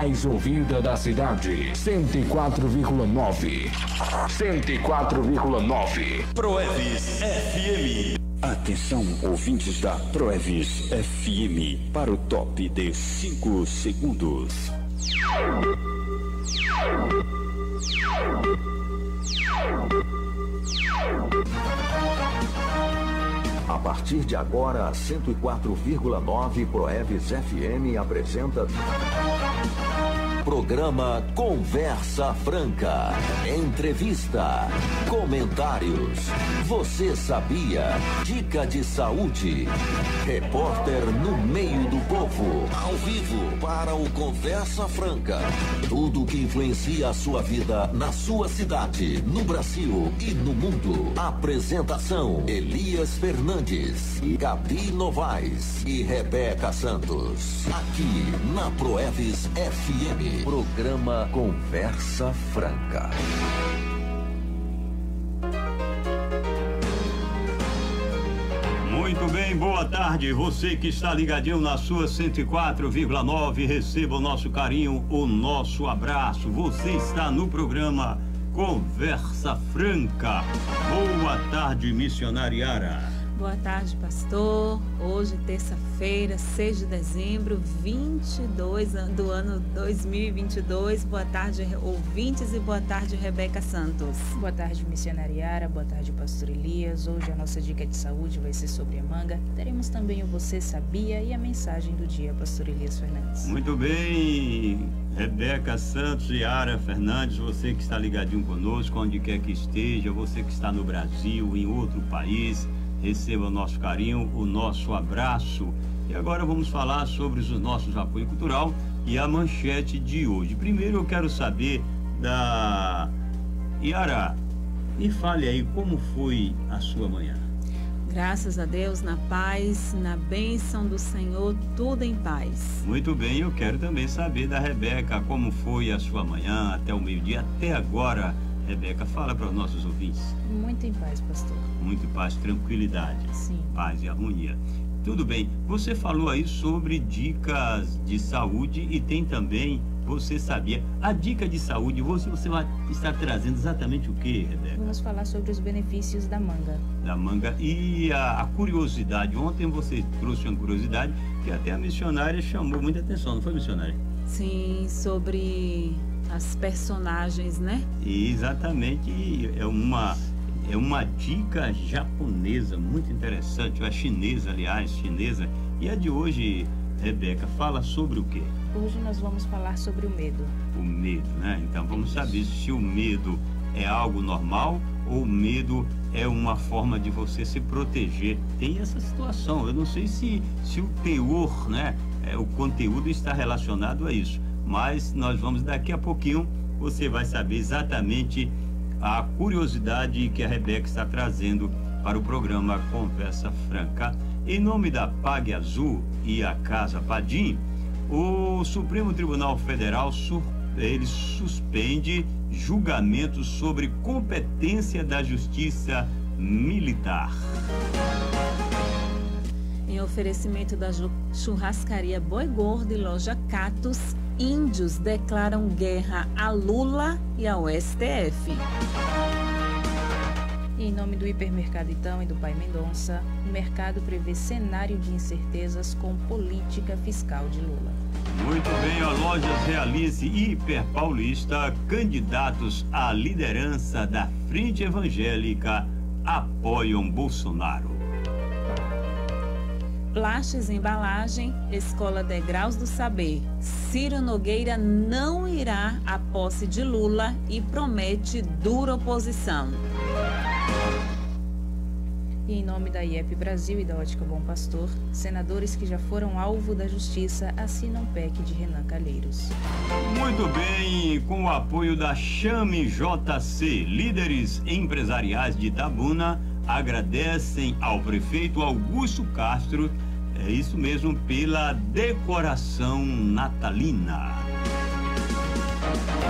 mais ouvida da cidade. 104,9. 104,9. Proevis FM. Atenção, ouvintes da Proevis FM, para o top de 5 segundos. A partir de agora, 104,9 Proeves FM apresenta. Programa Conversa Franca. Entrevista. Comentários. Você sabia? Dica de saúde. Repórter no meio do povo. Ao vivo para o Conversa Franca. Tudo que influencia a sua vida na sua cidade, no Brasil e no mundo. Apresentação: Elias Fernandes, Gabi Novaes e Rebeca Santos. Aqui na Proeves FM. Programa Conversa Franca. Muito bem, boa tarde. Você que está ligadinho na sua 104,9, receba o nosso carinho, o nosso abraço. Você está no programa Conversa Franca. Boa tarde, missionariara. Boa tarde, pastor. Hoje, terça-feira, 6 de dezembro, 22 do ano 2022. Boa tarde, ouvintes, e boa tarde, Rebeca Santos. Boa tarde, missionariara. Boa tarde, pastor Elias. Hoje a nossa dica de saúde vai ser sobre a manga. Teremos também o Você Sabia e a mensagem do dia, pastor Elias Fernandes. Muito bem, Rebeca Santos e Ara Fernandes, você que está ligadinho conosco, onde quer que esteja, você que está no Brasil, em outro país receba o nosso carinho, o nosso abraço. E agora vamos falar sobre os nossos apoio cultural e a manchete de hoje. Primeiro eu quero saber da Yara. Me fale aí como foi a sua manhã. Graças a Deus, na paz, na bênção do Senhor, tudo em paz. Muito bem, eu quero também saber da Rebeca como foi a sua manhã até o meio-dia, até agora Rebeca, fala para os nossos ouvintes. Muito em paz, pastor. Muito paz, tranquilidade. Sim. Paz e harmonia. Tudo bem. Você falou aí sobre dicas de saúde e tem também, você sabia, a dica de saúde, você, você vai estar trazendo exatamente o que, Rebeca? Vamos falar sobre os benefícios da manga. Da manga e a, a curiosidade. Ontem você trouxe uma curiosidade que até a missionária chamou muita atenção, não foi, missionária? Sim, sobre as personagens, né? Exatamente, é uma é uma dica japonesa muito interessante, a chinesa, aliás, chinesa. E a de hoje, Rebeca, fala sobre o quê? Hoje nós vamos falar sobre o medo. O medo, né? Então vamos saber se o medo é algo normal ou o medo é uma forma de você se proteger. Tem essa situação. Eu não sei se, se o teor, né, é, o conteúdo está relacionado a isso mas nós vamos daqui a pouquinho, você vai saber exatamente a curiosidade que a Rebeca está trazendo para o programa Conversa Franca. Em nome da Pague Azul e a Casa Padim, o Supremo Tribunal Federal ele suspende julgamentos sobre competência da Justiça Militar. Em oferecimento da churrascaria Boi Gordo e loja Catos, índios declaram guerra a Lula e ao STF. em nome do Hipermercado Itão e do Pai Mendonça, o mercado prevê cenário de incertezas com política fiscal de Lula. Muito bem, a Lojas Realize Hiper Paulista, candidatos à liderança da Frente Evangélica, apoiam Bolsonaro. Plastes Embalagem, Escola Degraus do Saber. Ciro Nogueira não irá à posse de Lula e promete dura oposição. E em nome da IEP Brasil e da Ótica Bom Pastor, senadores que já foram alvo da justiça assinam PEC de Renan Calheiros. Muito bem, com o apoio da Chame JC, líderes empresariais de Itabuna agradecem ao prefeito Augusto Castro, é isso mesmo, pela decoração natalina.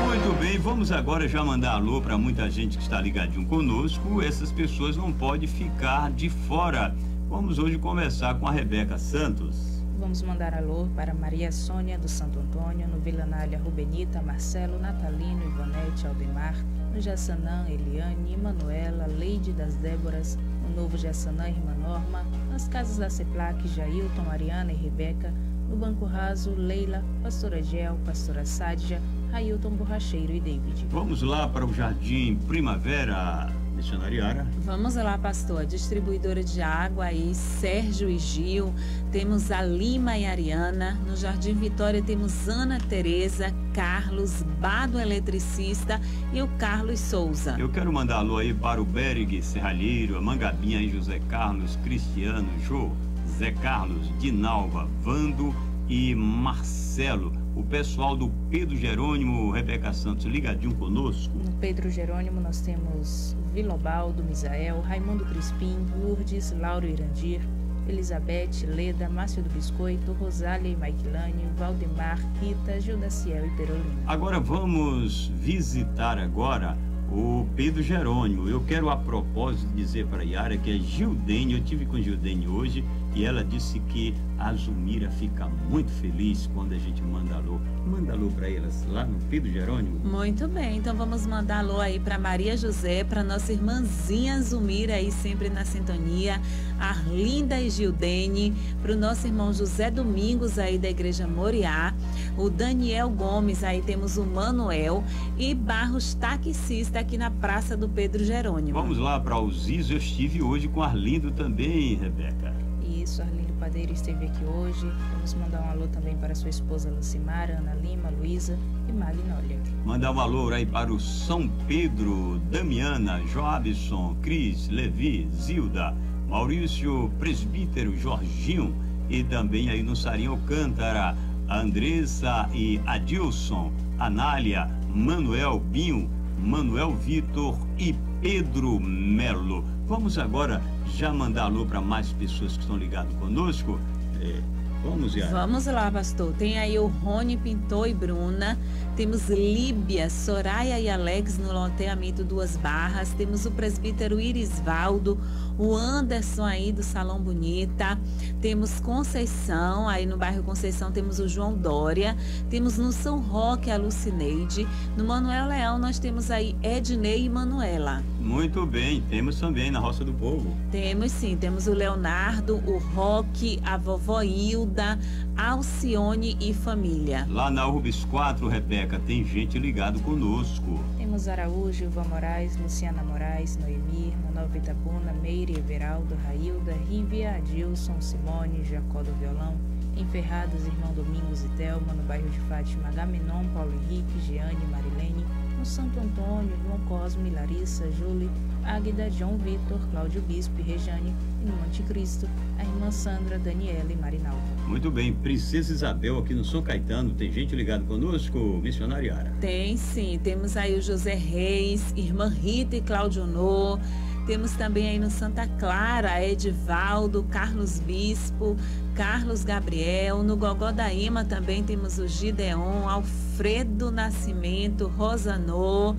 Muito bem, vamos agora já mandar alô para muita gente que está ligadinho conosco. Essas pessoas não podem ficar de fora Vamos hoje conversar com a Rebeca Santos. Vamos mandar alô para Maria Sônia do Santo Antônio, no Vila Nália Rubenita, Marcelo, Natalino, Ivonete, Aldemar, Jassanã, Eliane, Manuela, Leide das Déboras, no Novo Jassanã, Irmã Norma, nas casas da CEPLAC, Jailton, Mariana e Rebeca, no Banco Raso, Leila, Pastora Gel, Pastora Sádia, Railton Borracheiro e David. Vamos lá para o Jardim Primavera, missionariara. Vamos lá, pastor. Distribuidora de água aí, Sérgio e Gil. Temos a Lima e a Ariana. No Jardim Vitória temos Ana Tereza, Carlos, Bado Eletricista e o Carlos Souza. Eu quero mandar alô aí para o Berig Serralheiro, a Mangabinha e José Carlos, Cristiano, Jô, Zé Carlos, Dinalva, Vando e Marcelo. O pessoal do Pedro Jerônimo, Rebeca Santos, ligadinho conosco. No Pedro Jerônimo nós temos Vilobaldo, Misael, Raimundo Crispim, Lourdes, Lauro Irandir, Elizabeth, Leda, Márcio do Biscoito, Rosália e Maikilane, Valdemar, Rita, Gildaciel e Perolina. Agora vamos visitar agora o Pedro Jerônimo. Eu quero a propósito dizer para a Yara que é Gildene, eu tive com Gildene hoje e ela disse que a Zumira fica muito feliz quando a gente manda alô. Manda alô para elas lá no Pedro Jerônimo. Muito bem, então vamos mandar alô aí para Maria José, para nossa irmãzinha Zumira aí sempre na sintonia, Arlinda e Gildene, para o nosso irmão José Domingos aí da Igreja Moriá, o Daniel Gomes, aí temos o Manuel e Barros Taxista aqui na Praça do Pedro Jerônimo. Vamos lá para o Zizo, eu estive hoje com Arlindo também, Rebeca. Isso, Arlindo Padeiro esteve aqui hoje. Vamos mandar um alô também para sua esposa Lucimara, Ana Lima, Luísa e Magnólia. Mandar um alô aí para o São Pedro, Damiana, Joabson, Cris, Levi, Zilda, Maurício Presbítero, Jorginho e também aí no Sarinho Alcântara, Andressa e Adilson, Anália, Manuel Binho, Manuel Vitor e Pedro Melo. Vamos agora já mandar alô para mais pessoas que estão ligadas conosco. É, vamos, Yara. Vamos lá, pastor. Tem aí o Rony Pintor e Bruna. Temos Líbia, Soraya e Alex no loteamento Duas Barras. Temos o presbítero Irisvaldo, o Anderson aí do Salão Bonita. Temos Conceição, aí no bairro Conceição temos o João Dória. Temos no São Roque a Lucineide. No Manuel Leão nós temos aí Ednei e Manuela. Muito bem, temos também na Roça do Povo. Temos sim, temos o Leonardo, o Roque, a vovó Hilda, Alcione e família. Lá na Urbis 4, Rebeca, tem gente ligado conosco. Temos Araújo, Ivan Moraes, Luciana Moraes, Noemir, Manuel Vitabuna, Meire, Everaldo, Railda, Rívia, Adilson, Simone, Jacó do Violão, Enferradas, Irmão Domingos e Thelma, no bairro de Fátima, Agamenon, Paulo Henrique, Giane, Marilene, no Santo Antônio, João Cosme, Larissa, Júlia, Águida, João Vitor, Cláudio Bispo e Rejane, e no Monte Cristo, a irmã Sandra, Daniela e Marinalva. Muito bem, Princesa Isabel aqui no São Caetano, tem gente ligado conosco, missionariara. Tem sim, temos aí o José Reis, irmã Rita e Cláudio Nô. Temos também aí no Santa Clara, Edivaldo, Carlos Bispo, Carlos Gabriel. No Gogodaíma também temos o Gideon, Alfredo Nascimento, Rosanô.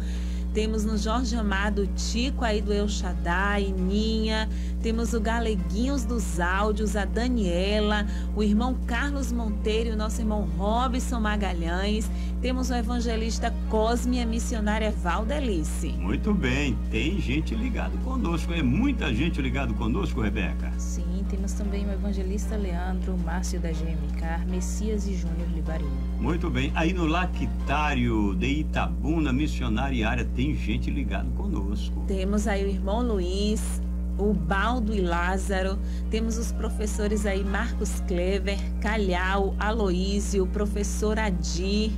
Temos no Jorge Amado Tico aí do El Shaddai, Ninha. Temos o Galeguinhos dos Áudios, a Daniela, o irmão Carlos Monteiro o nosso irmão Robson Magalhães. Temos o evangelista Cosme e a missionária Valdelice. Muito bem, tem gente ligado conosco. É muita gente ligado conosco, Rebeca. Sim, temos também o evangelista Leandro, Márcio da GMK, Messias e Júnior Libarino. Muito bem, aí no Lactário de Itabuna, missionária área, tem gente ligado conosco. Temos aí o irmão Luiz, o Baldo e Lázaro. Temos os professores aí Marcos Clever, Calhau, Aloísio, professor Adir.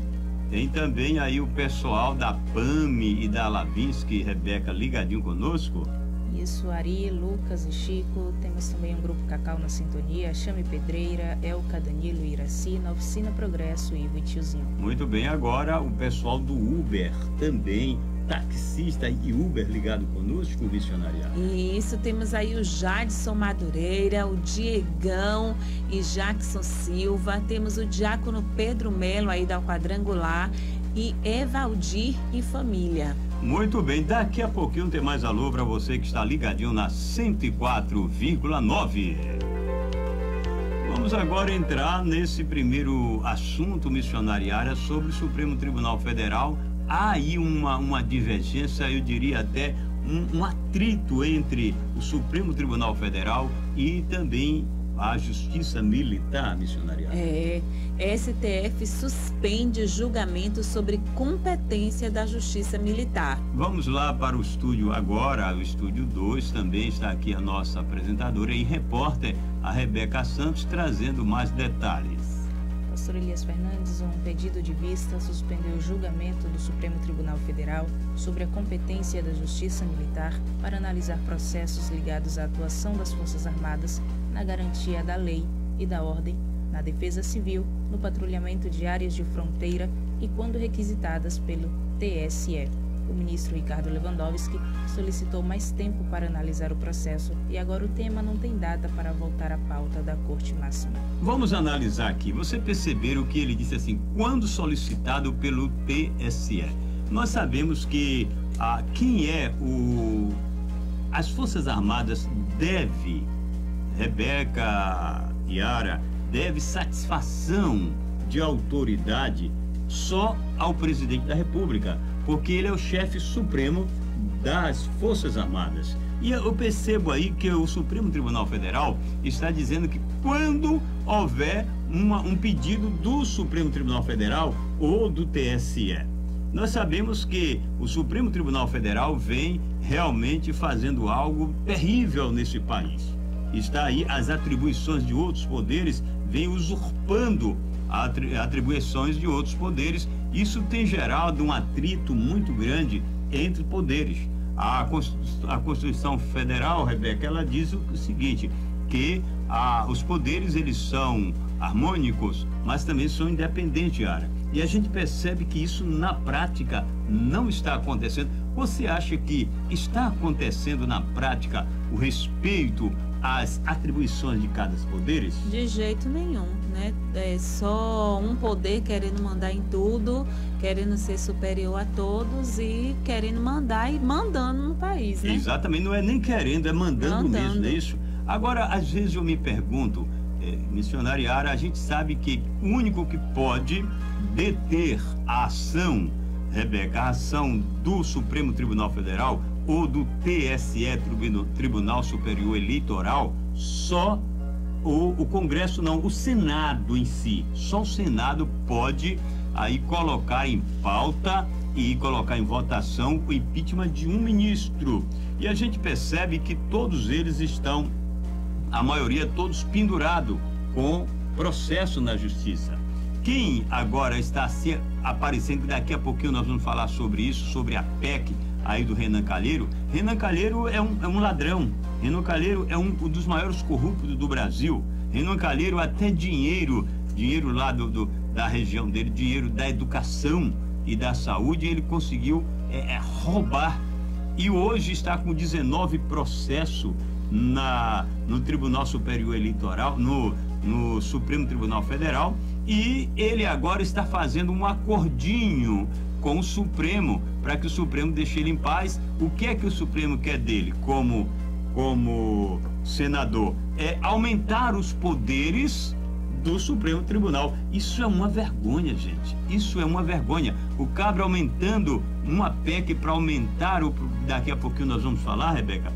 Tem também aí o pessoal da PAMI e da Lavinsky, Rebeca, ligadinho conosco. Isso, Ari, Lucas e Chico. Temos também um grupo Cacau na Sintonia, Chame Pedreira, Elca, Danilo e Iraci, na Oficina Progresso, Ivo e Tiozinho. Muito bem, agora o pessoal do Uber também, taxista e Uber ligado conosco, missionariado. Isso, temos aí o Jadson Madureira, o Diegão e Jackson Silva. Temos o diácono Pedro Melo aí da Quadrangular e Evaldir e família. Muito bem, daqui a pouquinho tem mais alô para você que está ligadinho na 104,9. Vamos agora entrar nesse primeiro assunto missionariária sobre o Supremo Tribunal Federal. Há aí uma, uma divergência, eu diria até um, um atrito entre o Supremo Tribunal Federal e também a Justiça Militar Missionarial. É, STF suspende julgamento sobre competência da Justiça Militar. Vamos lá para o estúdio agora, o estúdio 2, também está aqui a nossa apresentadora e repórter, a Rebeca Santos, trazendo mais detalhes. Pastor Elias Fernandes, um pedido de vista suspendeu o julgamento do Supremo Tribunal Federal sobre a competência da Justiça Militar para analisar processos ligados à atuação das Forças Armadas na garantia da lei e da ordem, na defesa civil, no patrulhamento de áreas de fronteira e quando requisitadas pelo TSE. O ministro Ricardo Lewandowski solicitou mais tempo para analisar o processo e agora o tema não tem data para voltar à pauta da Corte Máxima. Vamos analisar aqui. Você perceberam que ele disse assim, quando solicitado pelo TSE. Nós sabemos que ah, quem é o. As Forças Armadas deve, Rebeca, Yara, deve satisfação de autoridade só ao presidente da República porque ele é o chefe supremo das Forças Armadas. E eu percebo aí que o Supremo Tribunal Federal está dizendo que quando houver uma, um pedido do Supremo Tribunal Federal ou do TSE, nós sabemos que o Supremo Tribunal Federal vem realmente fazendo algo terrível nesse país. Está aí as atribuições de outros poderes, vem usurpando atribuições de outros poderes isso tem gerado um atrito muito grande entre poderes. A Constituição Federal, Rebeca, ela diz o seguinte, que os poderes eles são harmônicos, mas também são independentes, Ara. E a gente percebe que isso na prática não está acontecendo. Você acha que está acontecendo na prática o respeito às atribuições de cada poderes? De jeito nenhum, né? É só um poder querendo mandar em tudo, querendo ser superior a todos e querendo mandar e mandando no país, né? Exatamente, não é nem querendo, é mandando, mandando. mesmo, não é isso? Agora, às vezes eu me pergunto, é, missionariara, a gente sabe que o único que pode deter a ação, Rebeca, a ação do Supremo Tribunal Federal ou do TSE, Tribunal Superior Eleitoral, só o, o Congresso não, o Senado em si. Só o Senado pode aí colocar em pauta e colocar em votação o impeachment de um ministro. E a gente percebe que todos eles estão, a maioria todos pendurados com processo na justiça. Quem agora está se aparecendo, daqui a pouquinho nós vamos falar sobre isso, sobre a PEC aí do Renan Calheiro. Renan Calheiro é um, é um ladrão. Renan Calheiro é um, um, dos maiores corruptos do Brasil. Renan Calheiro até dinheiro, dinheiro lá do, do, da região dele, dinheiro da educação e da saúde, ele conseguiu é, é, roubar. E hoje está com 19 processos na, no Tribunal Superior Eleitoral, no, no Supremo Tribunal Federal, e ele agora está fazendo um acordinho com o Supremo para que o Supremo deixe ele em paz. O que é que o Supremo quer dele como como senador? É aumentar os poderes do Supremo Tribunal. Isso é uma vergonha, gente. Isso é uma vergonha. O Cabra aumentando uma PEC para aumentar o. Daqui a pouquinho nós vamos falar, Rebeca.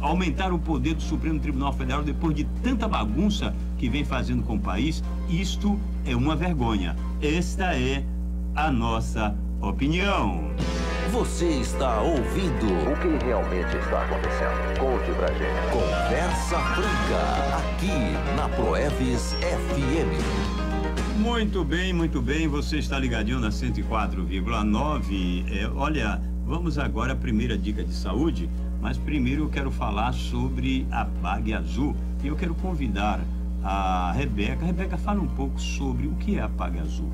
Aumentar o poder do Supremo Tribunal Federal depois de tanta bagunça que vem fazendo com o país. Isto é uma vergonha. Esta é a nossa opinião. Você está ouvindo o que realmente está acontecendo. Conte pra gente. Conversa Franca, aqui na Proeves FM. Muito bem, muito bem. Você está ligadinho na 104,9. É, olha, vamos agora à primeira dica de saúde, mas primeiro eu quero falar sobre a Pague Azul. E eu quero convidar a Rebeca. Rebeca, fala um pouco sobre o que é a Pague Azul.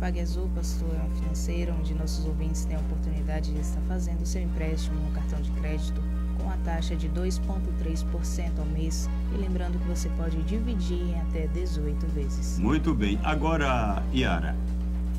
Pague Azul, pastor, é uma financeira onde nossos ouvintes têm a oportunidade de estar fazendo seu empréstimo no cartão de crédito com a taxa de 2,3% ao mês. E lembrando que você pode dividir em até 18 vezes. Muito bem. Agora, Yara,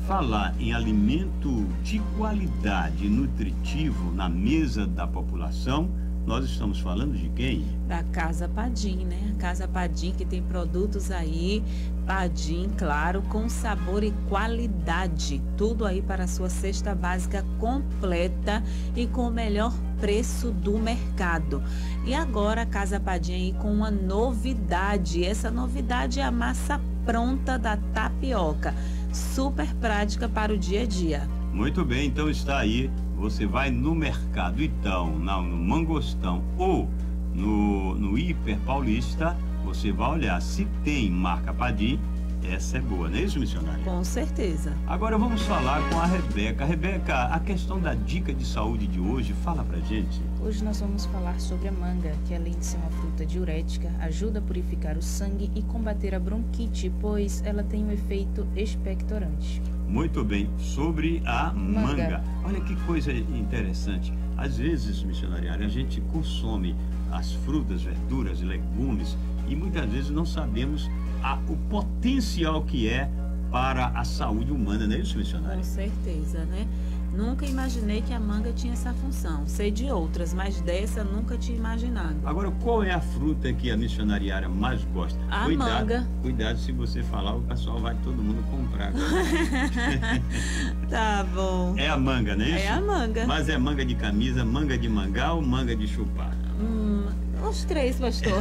falar em alimento de qualidade nutritivo na mesa da população, nós estamos falando de quem? Da Casa Padim, né? Casa Padim que tem produtos aí, Padim, claro, com sabor e qualidade. Tudo aí para a sua cesta básica completa e com o melhor preço do mercado. E agora a Casa Padim aí com uma novidade. Essa novidade é a massa pronta da tapioca. Super prática para o dia a dia. Muito bem, então está aí. Você vai no mercado então, no Mangostão ou no, no Hiper Paulista, você vai olhar se tem marca Padim, essa é boa, não é isso, missionário? Com certeza. Agora vamos falar com a Rebeca. Rebeca, a questão da dica de saúde de hoje, fala pra gente. Hoje nós vamos falar sobre a manga, que além de ser uma fruta diurética, ajuda a purificar o sangue e combater a bronquite, pois ela tem um efeito expectorante. Muito bem, sobre a manga. manga. Olha que coisa interessante. Às vezes, missionariário, a gente consome as frutas, verduras, legumes e muitas vezes não sabemos a, o potencial que é para a saúde humana, não é isso, missionário? Com certeza, né? Nunca imaginei que a manga tinha essa função. Sei de outras, mas dessa nunca tinha imaginado. Agora, qual é a fruta que a missionariária mais gosta? A cuidado, manga. Cuidado se você falar, o pessoal vai todo mundo comprar. tá bom. É a manga, não é isso? É a manga. Mas é manga de camisa, manga de mangá ou manga de chupar? Hum, os três, pastor.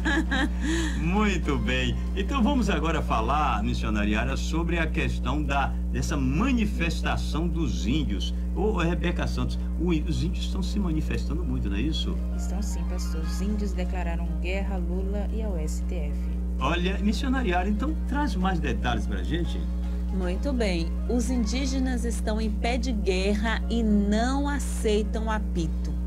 Muito bem. Então vamos agora falar, missionariária, sobre a questão da, dessa manifestação dos índios. Ô, Rebeca Santos, os índios estão se manifestando muito, não é isso? Estão sim, pastor. Os índios declararam guerra a Lula e ao STF. Olha, missionariária, então traz mais detalhes pra gente. Muito bem. Os indígenas estão em pé de guerra e não aceitam apito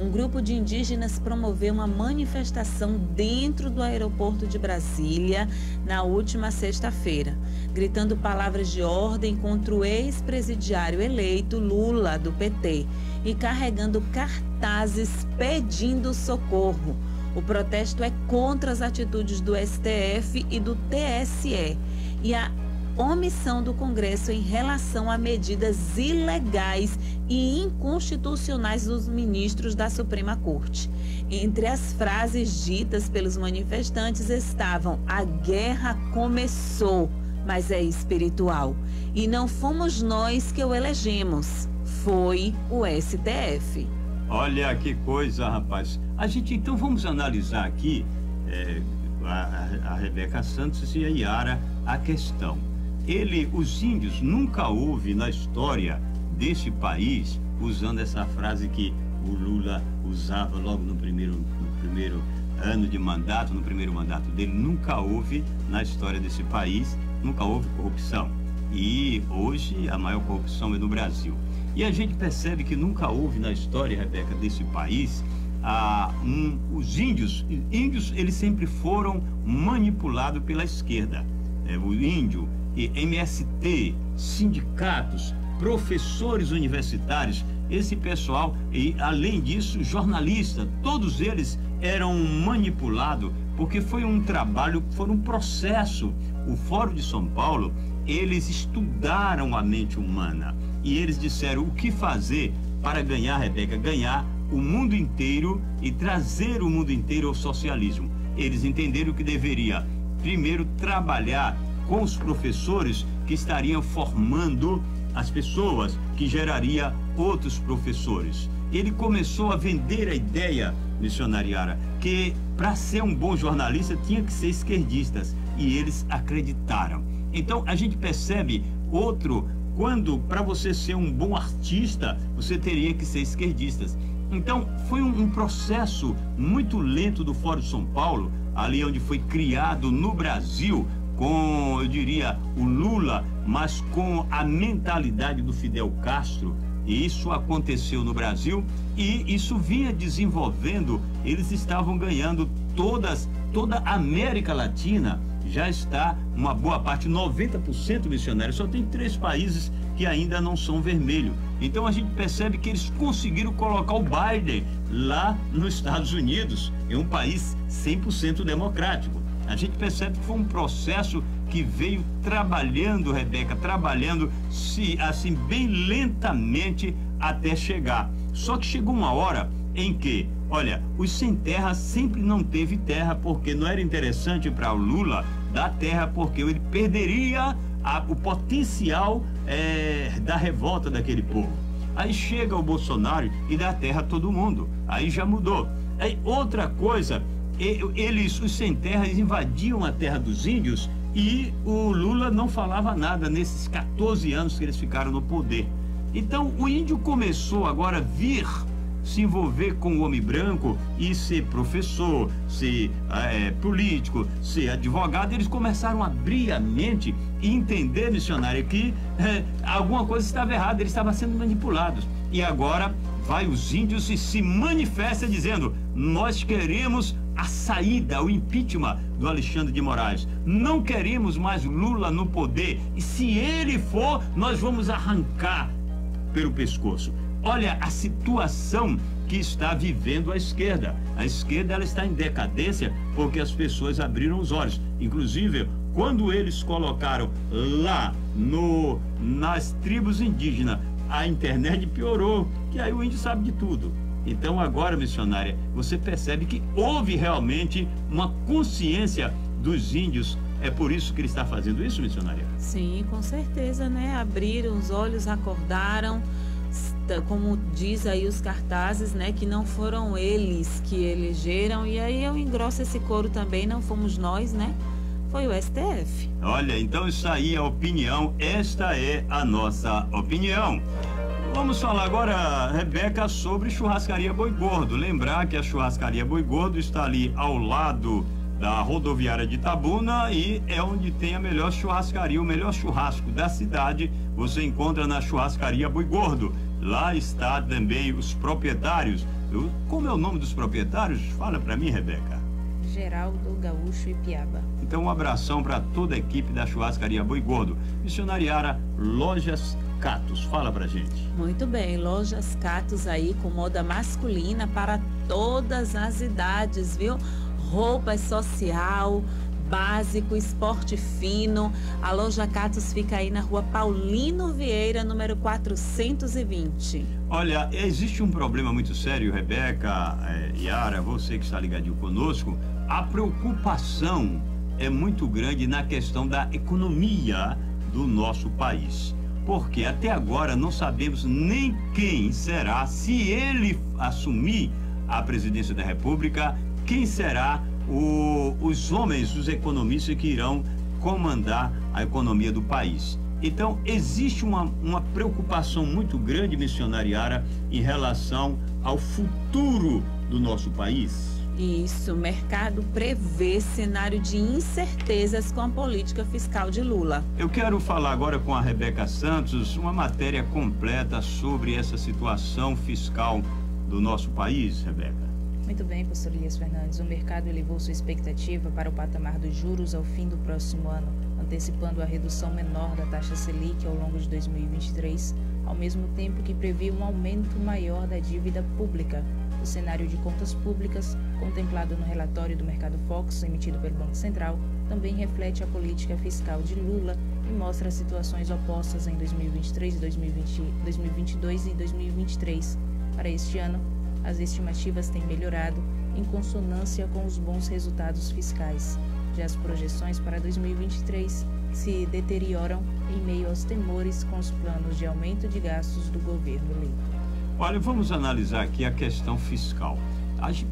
um grupo de indígenas promoveu uma manifestação dentro do aeroporto de Brasília na última sexta-feira, gritando palavras de ordem contra o ex-presidiário eleito Lula, do PT, e carregando cartazes pedindo socorro. O protesto é contra as atitudes do STF e do TSE e a omissão do Congresso em relação a medidas ilegais e inconstitucionais dos ministros da Suprema Corte. Entre as frases ditas pelos manifestantes estavam: a guerra começou, mas é espiritual. E não fomos nós que o elegemos, foi o STF. Olha que coisa, rapaz. A gente então vamos analisar aqui é, a, a Rebeca Santos e a Yara a questão ele, os índios, nunca houve na história deste país, usando essa frase que o Lula usava logo no primeiro, no primeiro ano de mandato, no primeiro mandato dele, nunca houve na história desse país, nunca houve corrupção. E hoje a maior corrupção é no Brasil. E a gente percebe que nunca houve na história, Rebeca, desse país, ah, um, os índios, índios eles sempre foram manipulados pela esquerda. É, o índio MST, sindicatos, professores universitários, esse pessoal e além disso jornalistas, todos eles eram manipulados porque foi um trabalho, foi um processo. O Fórum de São Paulo, eles estudaram a mente humana e eles disseram o que fazer para ganhar, Rebeca, ganhar o mundo inteiro e trazer o mundo inteiro ao socialismo. Eles entenderam que deveria primeiro trabalhar com os professores que estariam formando as pessoas, que geraria outros professores. Ele começou a vender a ideia, missionariara, que para ser um bom jornalista tinha que ser esquerdistas e eles acreditaram. Então a gente percebe outro quando para você ser um bom artista você teria que ser esquerdista. Então foi um, um processo muito lento do Fórum de São Paulo, ali onde foi criado no Brasil com, eu diria, o Lula, mas com a mentalidade do Fidel Castro. E isso aconteceu no Brasil e isso vinha desenvolvendo, eles estavam ganhando todas, toda a América Latina já está uma boa parte, 90% missionários. Só tem três países que ainda não são vermelho. Então a gente percebe que eles conseguiram colocar o Biden lá nos Estados Unidos, em um país 100% democrático. A gente percebe que foi um processo que veio trabalhando, Rebeca, trabalhando se assim bem lentamente até chegar. Só que chegou uma hora em que, olha, os sem terra sempre não teve terra porque não era interessante para o Lula dar terra porque ele perderia a, o potencial é, da revolta daquele povo. Aí chega o Bolsonaro e dá terra a todo mundo. Aí já mudou. Aí outra coisa, eles, os sem terra, invadiam a terra dos índios e o Lula não falava nada nesses 14 anos que eles ficaram no poder. Então o índio começou agora a vir se envolver com o homem branco e ser professor, ser é, político, ser advogado, eles começaram a abrir a mente e entender, missionário, que é, alguma coisa estava errada, eles estavam sendo manipulados. E agora vai os índios e se manifesta dizendo: nós queremos a saída, o impeachment do Alexandre de Moraes. Não queremos mais Lula no poder. E se ele for, nós vamos arrancar pelo pescoço. Olha a situação que está vivendo a esquerda. A esquerda ela está em decadência porque as pessoas abriram os olhos. Inclusive, quando eles colocaram lá no nas tribos indígenas, a internet piorou, que aí o índio sabe de tudo. Então agora, missionária, você percebe que houve realmente uma consciência dos índios. É por isso que ele está fazendo isso, missionária? Sim, com certeza, né? Abriram os olhos, acordaram como diz aí os cartazes, né, que não foram eles que elegeram, e aí eu engrosso esse coro também, não fomos nós, né? Foi o STF. Olha, então isso aí é a opinião, esta é a nossa opinião. Vamos falar agora, Rebeca, sobre churrascaria Boi Gordo. Lembrar que a churrascaria Boi Gordo está ali ao lado da rodoviária de Tabuna e é onde tem a melhor churrascaria, o melhor churrasco da cidade. Você encontra na churrascaria Boi Gordo. Lá está também os proprietários. Como é o nome dos proprietários? Fala para mim, Rebeca. Geraldo Gaúcho e Piaba. Então um abração para toda a equipe da churrascaria Boi Gordo. Missionariara Lojas Catos. Fala pra gente. Muito bem, Lojas Catos aí com moda masculina para todas as idades, viu? roupas social, básico, esporte fino. A loja Catos fica aí na rua Paulino Vieira, número 420. Olha, existe um problema muito sério, Rebeca, é, Yara, você que está ligadinho conosco. A preocupação é muito grande na questão da economia do nosso país. Porque até agora não sabemos nem quem será, se ele assumir a presidência da República, quem será o, os homens, os economistas que irão comandar a economia do país. Então, existe uma, uma preocupação muito grande, missionariara, em relação ao futuro do nosso país. Isso, o mercado prevê cenário de incertezas com a política fiscal de Lula. Eu quero falar agora com a Rebeca Santos uma matéria completa sobre essa situação fiscal do nosso país, Rebeca. Muito bem, pastor Elias Fernandes. O mercado elevou sua expectativa para o patamar dos juros ao fim do próximo ano, antecipando a redução menor da taxa Selic ao longo de 2023, ao mesmo tempo que previa um aumento maior da dívida pública. O cenário de contas públicas, contemplado no relatório do Mercado Fox, emitido pelo Banco Central, também reflete a política fiscal de Lula e mostra situações opostas em 2023, 2020, 2022 e 2023. Para este ano, as estimativas têm melhorado em consonância com os bons resultados fiscais. Já as projeções para 2023 se deterioram em meio aos temores com os planos de aumento de gastos do governo eleito. Olha, vamos analisar aqui a questão fiscal.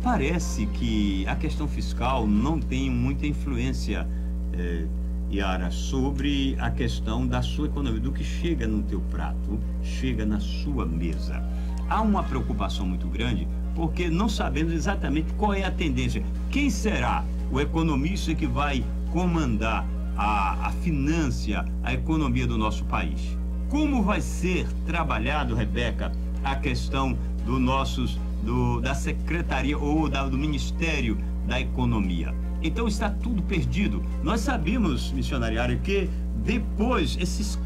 Parece que a questão fiscal não tem muita influência, é, Yara, sobre a questão da sua economia, do que chega no teu prato, chega na sua mesa há uma preocupação muito grande porque não sabemos exatamente qual é a tendência. Quem será o economista que vai comandar a, a a economia do nosso país? Como vai ser trabalhado, Rebeca, a questão do nossos, do, da secretaria ou da, do Ministério da Economia? Então está tudo perdido. Nós sabemos, missionariário, que depois, esses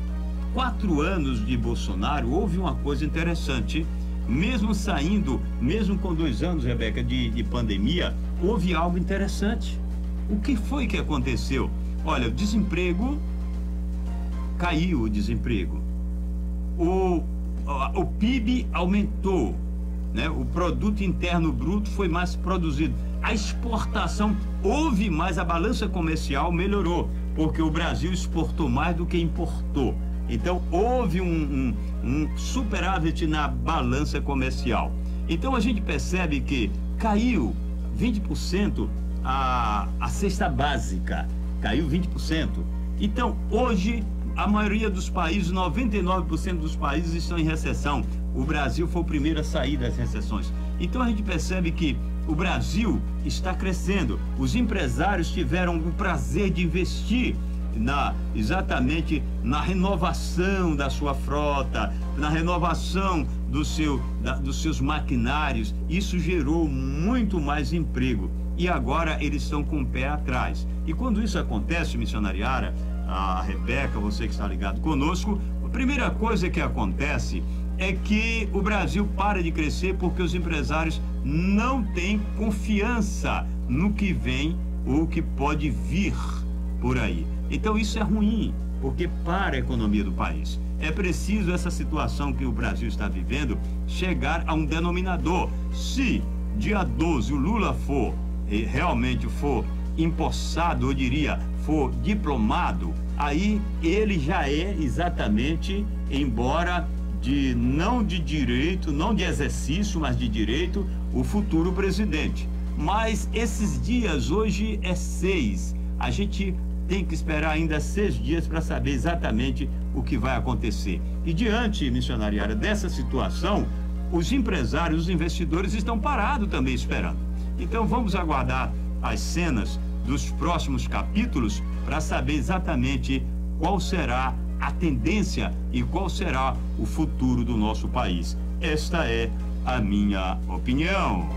quatro anos de Bolsonaro, houve uma coisa interessante mesmo saindo, mesmo com dois anos, Rebeca, de, de pandemia, houve algo interessante. O que foi que aconteceu? Olha, o desemprego caiu o desemprego. O, o PIB aumentou, né? O produto interno bruto foi mais produzido. A exportação houve mais, a balança comercial melhorou, porque o Brasil exportou mais do que importou. Então houve um, um, um superávit na balança comercial. Então a gente percebe que caiu 20% a, a cesta básica, caiu 20%. Então hoje a maioria dos países, 99% dos países estão em recessão. O Brasil foi o primeiro a sair das recessões. Então a gente percebe que o Brasil está crescendo. Os empresários tiveram o prazer de investir na exatamente na renovação da sua frota, na renovação do seu, da, dos seus maquinários. Isso gerou muito mais emprego. E agora eles estão com o pé atrás. E quando isso acontece, missionariara, a Rebeca, você que está ligado conosco, a primeira coisa que acontece é que o Brasil para de crescer porque os empresários não têm confiança no que vem ou que pode vir por aí. Então isso é ruim, porque para a economia do país. É preciso essa situação que o Brasil está vivendo chegar a um denominador. Se dia 12 o Lula for realmente for empossado, eu diria, for diplomado, aí ele já é exatamente, embora de não de direito, não de exercício, mas de direito, o futuro presidente. Mas esses dias hoje é seis. A gente tem que esperar ainda seis dias para saber exatamente o que vai acontecer. E diante, missionariária, dessa situação, os empresários, os investidores estão parados também esperando. Então vamos aguardar as cenas dos próximos capítulos para saber exatamente qual será a tendência e qual será o futuro do nosso país. Esta é a minha opinião.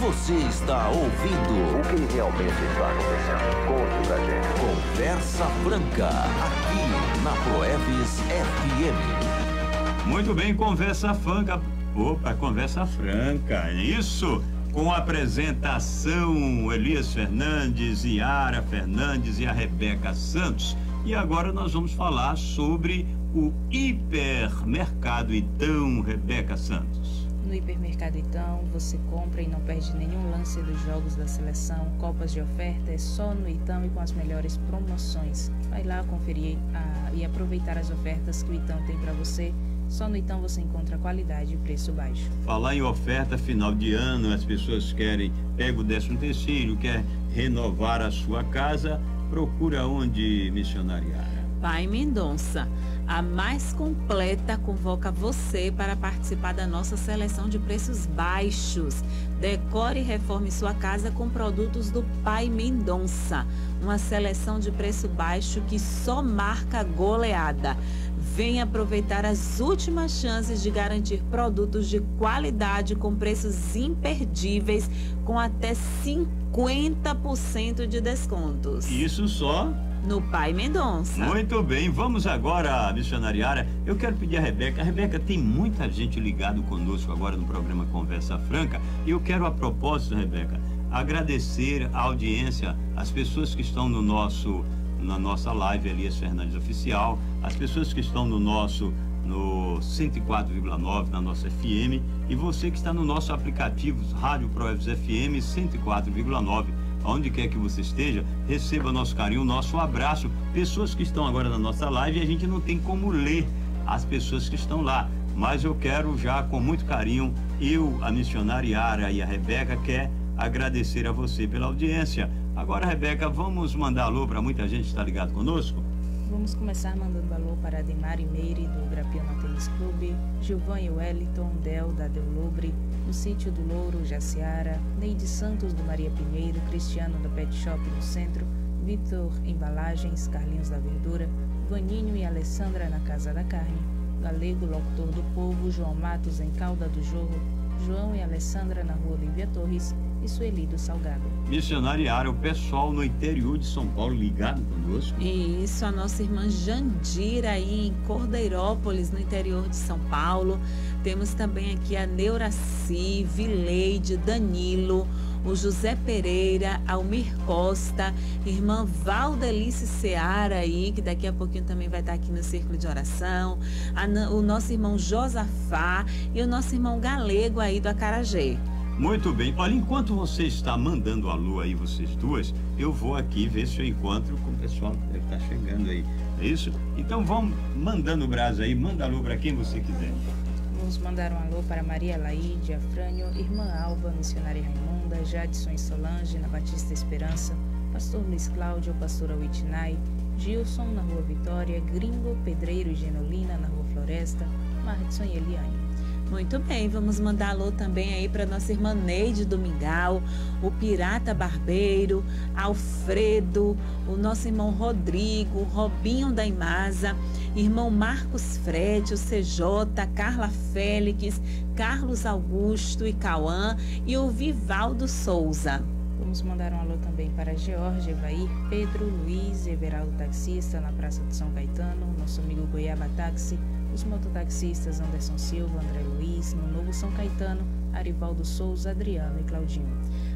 Você está ouvindo O que realmente está acontecendo? Conte pra gente. Conversa Franca, aqui na Proeves FM. Muito bem, conversa franca. Opa, conversa franca, é isso? Com a apresentação Elias Fernandes, Yara Fernandes e a Rebeca Santos. E agora nós vamos falar sobre o hipermercado Itão, Rebeca Santos. No hipermercado Itão, você compra e não perde nenhum lance dos jogos da seleção, copas de oferta, é só no Itão e com as melhores promoções. Vai lá conferir a, e aproveitar as ofertas que o Itão tem para você. Só no Itão você encontra qualidade e preço baixo. Falar em oferta final de ano, as pessoas querem, pega o décimo terceiro, quer renovar a sua casa, procura onde missionariar. Pai Mendonça, a mais completa convoca você para participar da nossa seleção de preços baixos. Decore e reforme sua casa com produtos do Pai Mendonça. Uma seleção de preço baixo que só marca goleada. Venha aproveitar as últimas chances de garantir produtos de qualidade com preços imperdíveis, com até 50% de descontos. Isso só No Pai Mendonça. Muito bem, vamos agora, missionariária. Eu quero pedir a Rebeca. A Rebeca tem muita gente ligado conosco agora no programa Conversa Franca. E eu quero, a propósito, Rebeca, agradecer a audiência, as pessoas que estão no nosso, na nossa live Elias Fernandes Oficial, as pessoas que estão no nosso no 104,9 na nossa FM e você que está no nosso aplicativo Rádio Proeves FM 104,9 Onde quer que você esteja, receba nosso carinho, nosso abraço. Pessoas que estão agora na nossa live a gente não tem como ler as pessoas que estão lá. Mas eu quero já com muito carinho, eu, a missionária Yara e a Rebeca quer agradecer a você pela audiência. Agora, Rebeca, vamos mandar alô para muita gente que está ligado conosco? Vamos começar mandando alô para Ademar e Meire, do Grapiana Tênis Clube, Gilvan e Wellington, Del, da Deulubre, no Sítio do Louro, Jaciara, Neide Santos, do Maria Pinheiro, Cristiano, da Pet Shop no Centro, Vitor Embalagens, Carlinhos da Verdura, Vaninho e Alessandra na Casa da Carne, Galego, Locutor do Povo, João Matos, em Calda do Jorro, João e Alessandra na Rua Lívia Torres e Sueli do Salgado. Missionariária, o pessoal no interior de São Paulo ligado conosco. E isso, a nossa irmã Jandira aí em Cordeirópolis, no interior de São Paulo. Temos também aqui a Neuraci, Vileide, Danilo, o José Pereira, Almir Costa, irmã Valdelice Seara aí, que daqui a pouquinho também vai estar aqui no Círculo de Oração, a, o nosso irmão Josafá e o nosso irmão Galego aí do Acarajé. Muito bem. Olha, enquanto você está mandando alô aí, vocês duas, eu vou aqui ver se eu encontro com o pessoal que deve estar chegando aí. É isso? Então vamos mandando o braço aí, manda alô para quem você quiser. Vamos mandar um alô para Maria Laíde, Afrânio, Irmã Alva, Missionária Raimunda, Jadson Solange, na Batista Esperança, Pastor Luiz Cláudio, Pastora Whitney, Gilson na Rua Vitória, Gringo, Pedreiro e Genolina na Rua Floresta, Martson e Eliane. Muito bem, vamos mandar alô também aí para nossa irmã Neide Domingal, o Pirata Barbeiro, Alfredo, o nosso irmão Rodrigo, Robinho da Imasa, irmão Marcos Frete, o CJ, Carla Félix, Carlos Augusto e Cauã e o Vivaldo Souza. Vamos mandar um alô também para George, Evair, Pedro, Luiz, Everaldo Taxista na Praça de São Caetano, nosso amigo Goiaba Táxi, os mototaxistas Anderson Silva, André Luiz, no Novo São Caetano, Arivaldo Souza, Adriano e Claudinho.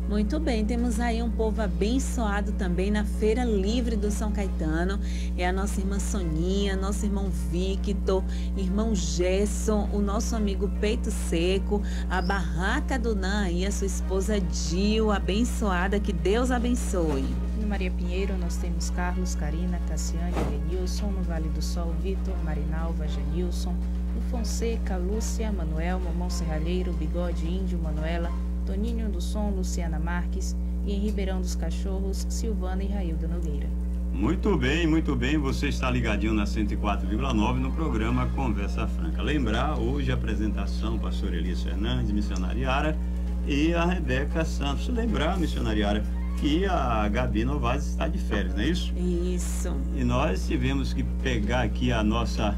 Muito bem, temos aí um povo abençoado também na Feira Livre do São Caetano. É a nossa irmã Soninha, nosso irmão Victor, irmão Gerson, o nosso amigo Peito Seco, a Barraca do Nan e a sua esposa Dil, abençoada, que Deus abençoe. Maria Pinheiro nós temos Carlos, Karina, Cassiane, Lenilson, no Vale do Sol, Vitor, Marinalva, Janilson, no Fonseca, Lúcia, Manuel, Mamão Serralheiro, Bigode Índio, Manuela, Toninho do Som, Luciana Marques e em Ribeirão dos Cachorros, Silvana e Railda Nogueira. Muito bem, muito bem. Você está ligadinho na 104,9 no programa Conversa Franca. Lembrar hoje a apresentação, pastor Elias Fernandes, missionariara, e a Rebeca Santos. Lembrar, missionariara, que a Gabi Novaes está de férias, não é isso? Isso. E nós tivemos que pegar aqui a nossa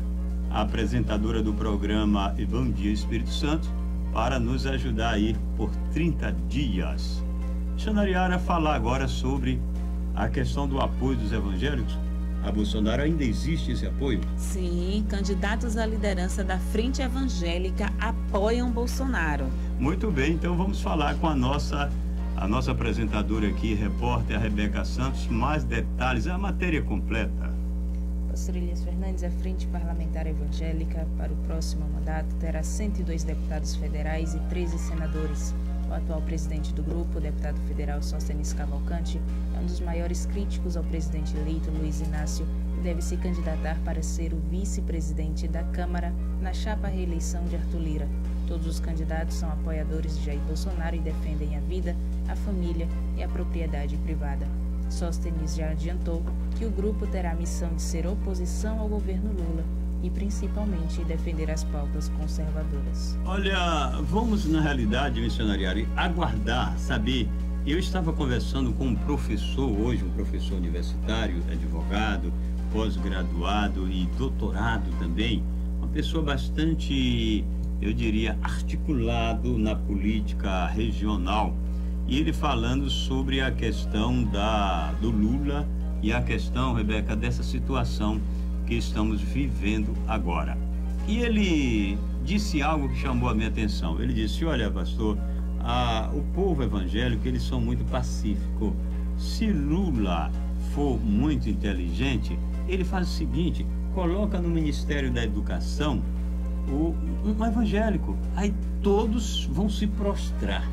apresentadora do programa Bom Dia Espírito Santo para nos ajudar aí por 30 dias. Missionariara falar agora sobre a questão do apoio dos evangélicos. A Bolsonaro ainda existe esse apoio? Sim, candidatos à liderança da Frente Evangélica apoiam Bolsonaro. Muito bem, então vamos falar com a nossa a nossa apresentadora aqui, repórter Rebeca Santos, mais detalhes, a matéria completa. Pastor Elias Fernandes, a Frente Parlamentar Evangélica para o próximo mandato terá 102 deputados federais e 13 senadores. O atual presidente do grupo, o deputado federal Sóstenes Cavalcante, é um dos maiores críticos ao presidente eleito Luiz Inácio e deve se candidatar para ser o vice-presidente da Câmara na chapa reeleição de Arthur Lira. Todos os candidatos são apoiadores de Jair Bolsonaro e defendem a vida, a família e a propriedade privada. Sóstenes já adiantou que o grupo terá a missão de ser oposição ao governo Lula e principalmente defender as pautas conservadoras. Olha, vamos na realidade, missionariário, aguardar, saber. Eu estava conversando com um professor hoje, um professor universitário, advogado, pós-graduado e doutorado também, uma pessoa bastante, eu diria, articulado na política regional e ele falando sobre a questão da, do Lula e a questão, Rebeca, dessa situação que estamos vivendo agora. E ele disse algo que chamou a minha atenção. Ele disse: Olha, pastor, a, o povo evangélico eles são muito pacíficos. Se Lula for muito inteligente, ele faz o seguinte: coloca no Ministério da Educação o, um evangélico. Aí todos vão se prostrar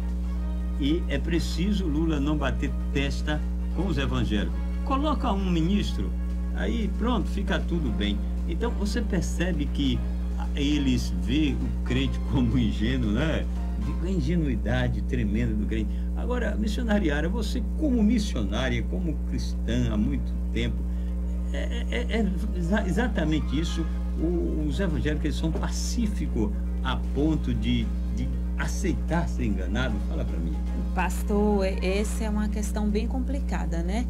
e é preciso Lula não bater testa com os evangélicos. Coloca um ministro, aí pronto, fica tudo bem. Então você percebe que eles veem o crente como ingênuo, né? A ingenuidade tremenda do crente. Agora, missionariária, você como missionária, como cristã há muito tempo, é, é, é exatamente isso. os evangélicos são pacíficos a ponto de, de aceitar ser enganado? Fala para mim. Pastor, essa é uma questão bem complicada, né?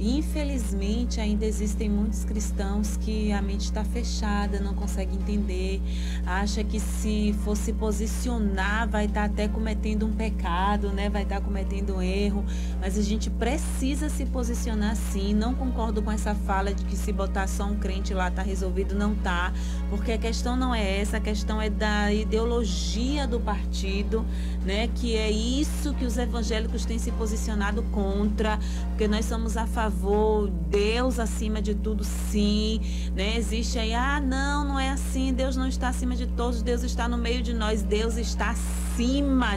Infelizmente, ainda existem muitos cristãos que a mente está fechada, não consegue entender, acha que se for se posicionar vai estar tá até cometendo um pecado, né? Vai estar tá cometendo um erro. Mas a gente precisa se posicionar sim. Não concordo com essa fala de que se botar só um crente lá tá resolvido, não tá. Porque a questão não é essa, a questão é da ideologia do partido, né? Que é isso que os evangélicos têm se posicionado contra, porque nós somos a favor Deus acima de tudo, sim. Né? Existe aí, ah, não, não é assim, Deus não está acima de todos, Deus está no meio de nós, Deus está acima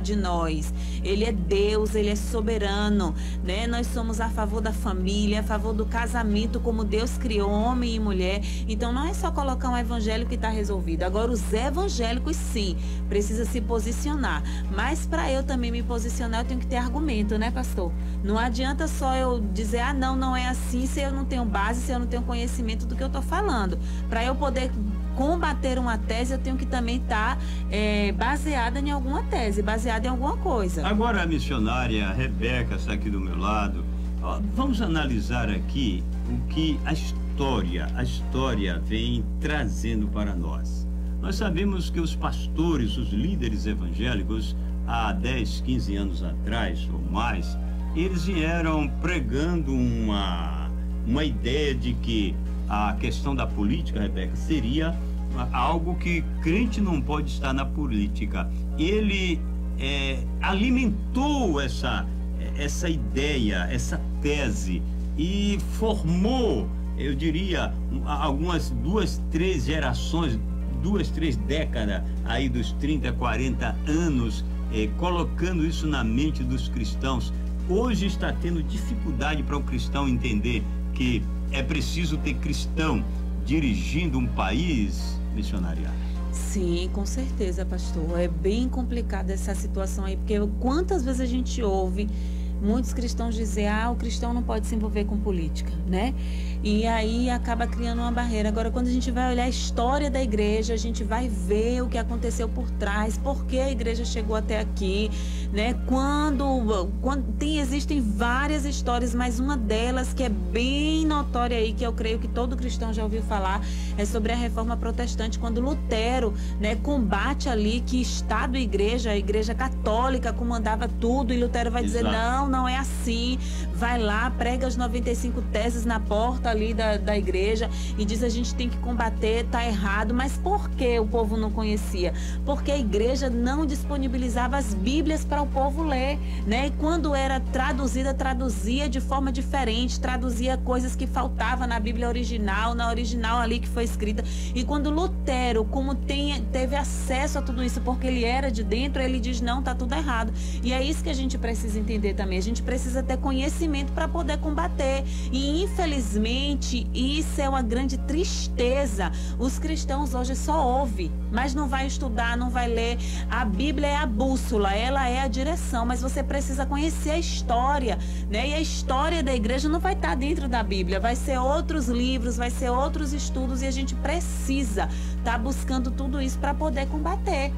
de nós. Ele é Deus, ele é soberano, né? Nós somos a favor da família, a favor do casamento, como Deus criou homem e mulher. Então não é só colocar um evangelho que está resolvido. Agora os evangélicos sim, precisa se posicionar. Mas para eu também me posicionar, eu tenho que ter argumento, né, pastor? Não adianta só eu dizer, ah, não, não é assim, se eu não tenho base, se eu não tenho conhecimento do que eu estou falando. Para eu poder combater uma tese, eu tenho que também estar tá, é, baseada em alguma tese, baseada em alguma coisa. Agora a missionária Rebeca está aqui do meu lado. Vamos analisar aqui o que a história, a história vem trazendo para nós. Nós sabemos que os pastores, os líderes evangélicos, há 10, 15 anos atrás ou mais, eles vieram pregando uma, uma ideia de que a questão da política, Rebeca, seria algo que crente não pode estar na política. Ele é, alimentou essa, essa ideia, essa tese e formou, eu diria, algumas duas, três gerações, duas, três décadas aí dos 30, 40 anos, é, colocando isso na mente dos cristãos. Hoje está tendo dificuldade para o cristão entender que é preciso ter cristão dirigindo um país missionariado. Sim, com certeza, pastor. É bem complicada essa situação aí, porque quantas vezes a gente ouve muitos cristãos dizer, ah, o cristão não pode se envolver com política, né? E aí acaba criando uma barreira. Agora, quando a gente vai olhar a história da igreja, a gente vai ver o que aconteceu por trás, por que a igreja chegou até aqui, né? Quando, quando tem, existem várias histórias, mas uma delas que é bem notória aí, que eu creio que todo cristão já ouviu falar, é sobre a reforma protestante, quando Lutero, né, combate ali que Estado e igreja, a igreja católica comandava tudo, e Lutero vai Exato. dizer, não, não é assim. Vai lá, prega as 95 teses na porta ali da, da igreja e diz a gente tem que combater, tá errado. Mas por que o povo não conhecia? Porque a igreja não disponibilizava as Bíblias para o povo ler, né? E quando era traduzida, traduzia de forma diferente, traduzia coisas que faltavam na Bíblia original, na original ali que foi escrita. E quando Lutero, como tem, teve acesso a tudo isso, porque ele era de dentro, ele diz: não, tá tudo errado. E é isso que a gente precisa entender também. A gente precisa ter conhecimento para poder combater. E infelizmente, isso é uma grande tristeza. Os cristãos hoje só ouvem, mas não vai estudar, não vai ler. A Bíblia é a bússola, ela é a direção, mas você precisa conhecer a história, né? E a história da igreja não vai estar dentro da Bíblia, vai ser outros livros, vai ser outros estudos e a gente precisa estar tá buscando tudo isso para poder combater.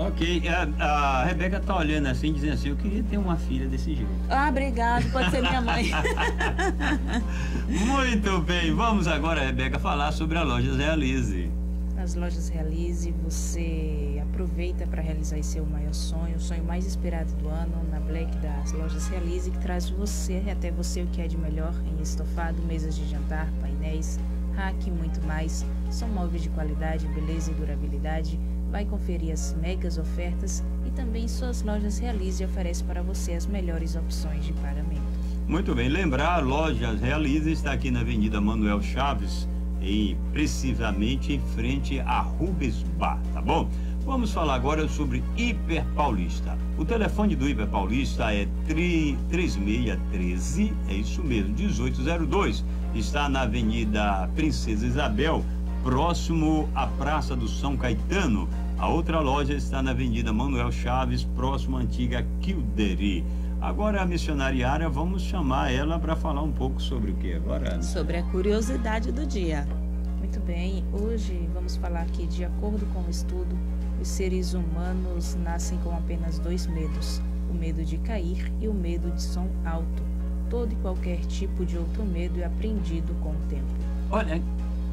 Ok, a, a Rebeca tá olhando assim, dizendo assim, eu queria ter uma filha desse jeito. Ah, obrigado, pode ser minha mãe. Muito bem, vamos agora, Rebeca, falar sobre a Lojas Realize. Nas Lojas Realize, você aproveita para realizar seu maior sonho, o sonho mais esperado do ano, na Black das Lojas Realize, que traz você, até você, o que é de melhor em estofado, mesas de jantar, painéis, rack e muito mais. São móveis de qualidade, beleza e durabilidade vai conferir as megas ofertas e também suas lojas Realize oferece para você as melhores opções de pagamento. Muito bem, lembrar, Lojas Realize está aqui na Avenida Manuel Chaves, e precisamente em frente a Rubens Bar, tá bom? Vamos falar agora sobre Hiper Paulista. O telefone do Hiper Paulista é 3613, é isso mesmo, 1802. Está na Avenida Princesa Isabel, próximo à Praça do São Caetano. A outra loja está na Avenida Manuel Chaves, próximo à antiga Kilderi. Agora a missionariária, vamos chamar ela para falar um pouco sobre o que agora? Sobre a curiosidade do dia. Muito bem, hoje vamos falar que, de acordo com o estudo, os seres humanos nascem com apenas dois medos: o medo de cair e o medo de som alto. todo e qualquer tipo de outro medo é aprendido com o tempo. Olha,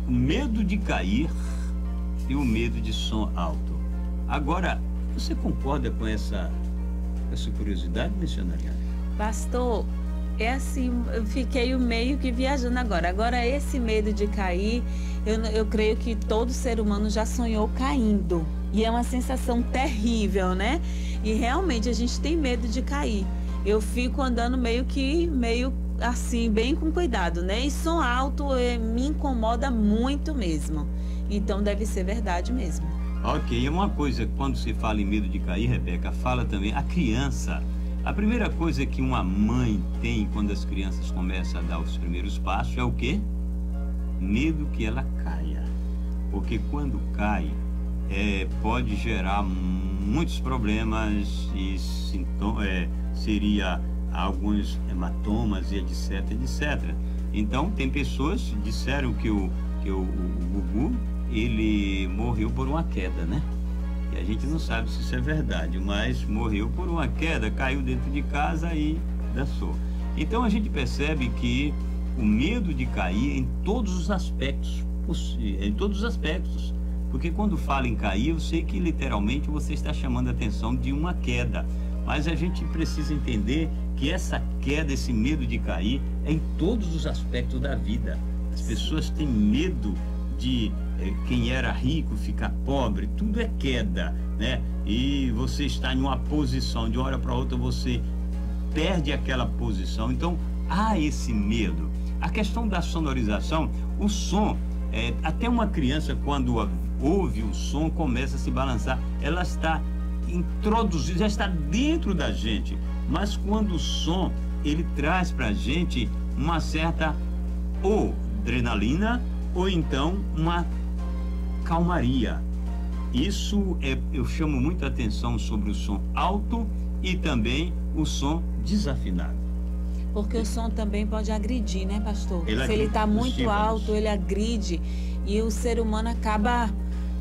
o medo de cair e o medo de som alto. Agora, você concorda com essa, essa curiosidade, missionária? Pastor, é assim, eu fiquei meio que viajando agora. Agora, esse medo de cair, eu, eu creio que todo ser humano já sonhou caindo. E é uma sensação terrível, né? E realmente a gente tem medo de cair. Eu fico andando meio que, meio assim, bem com cuidado, né? E som alto é, me incomoda muito mesmo. Então deve ser verdade mesmo. Ok, uma coisa, quando se fala em medo de cair, Rebeca, fala também a criança. A primeira coisa que uma mãe tem quando as crianças começam a dar os primeiros passos é o quê? Medo que ela caia. Porque quando cai, é, pode gerar muitos problemas e sintomas, é, seria alguns hematomas e etc, etc. Então, tem pessoas que disseram que o, que o, o Gugu, ele morreu por uma queda, né? E a gente não sabe se isso é verdade, mas morreu por uma queda, caiu dentro de casa e dançou. Então, a gente percebe que o medo de cair em todos os aspectos, em todos os aspectos. Porque quando fala em cair, eu sei que literalmente você está chamando a atenção de uma queda. Mas a gente precisa entender que essa queda, esse medo de cair, é em todos os aspectos da vida. As pessoas têm medo de eh, quem era rico ficar pobre, tudo é queda, né? E você está em uma posição, de uma hora para outra você perde aquela posição. Então há esse medo. A questão da sonorização, o som, é, até uma criança quando ouve o som começa a se balançar, ela está introduzida, já está dentro da gente. Mas quando o som ele traz para a gente uma certa ou adrenalina ou então uma calmaria. Isso é, eu chamo muita atenção sobre o som alto e também o som desafinado. Porque o som também pode agredir, né, pastor? Ele Se ele está muito alto, ele agride e o ser humano acaba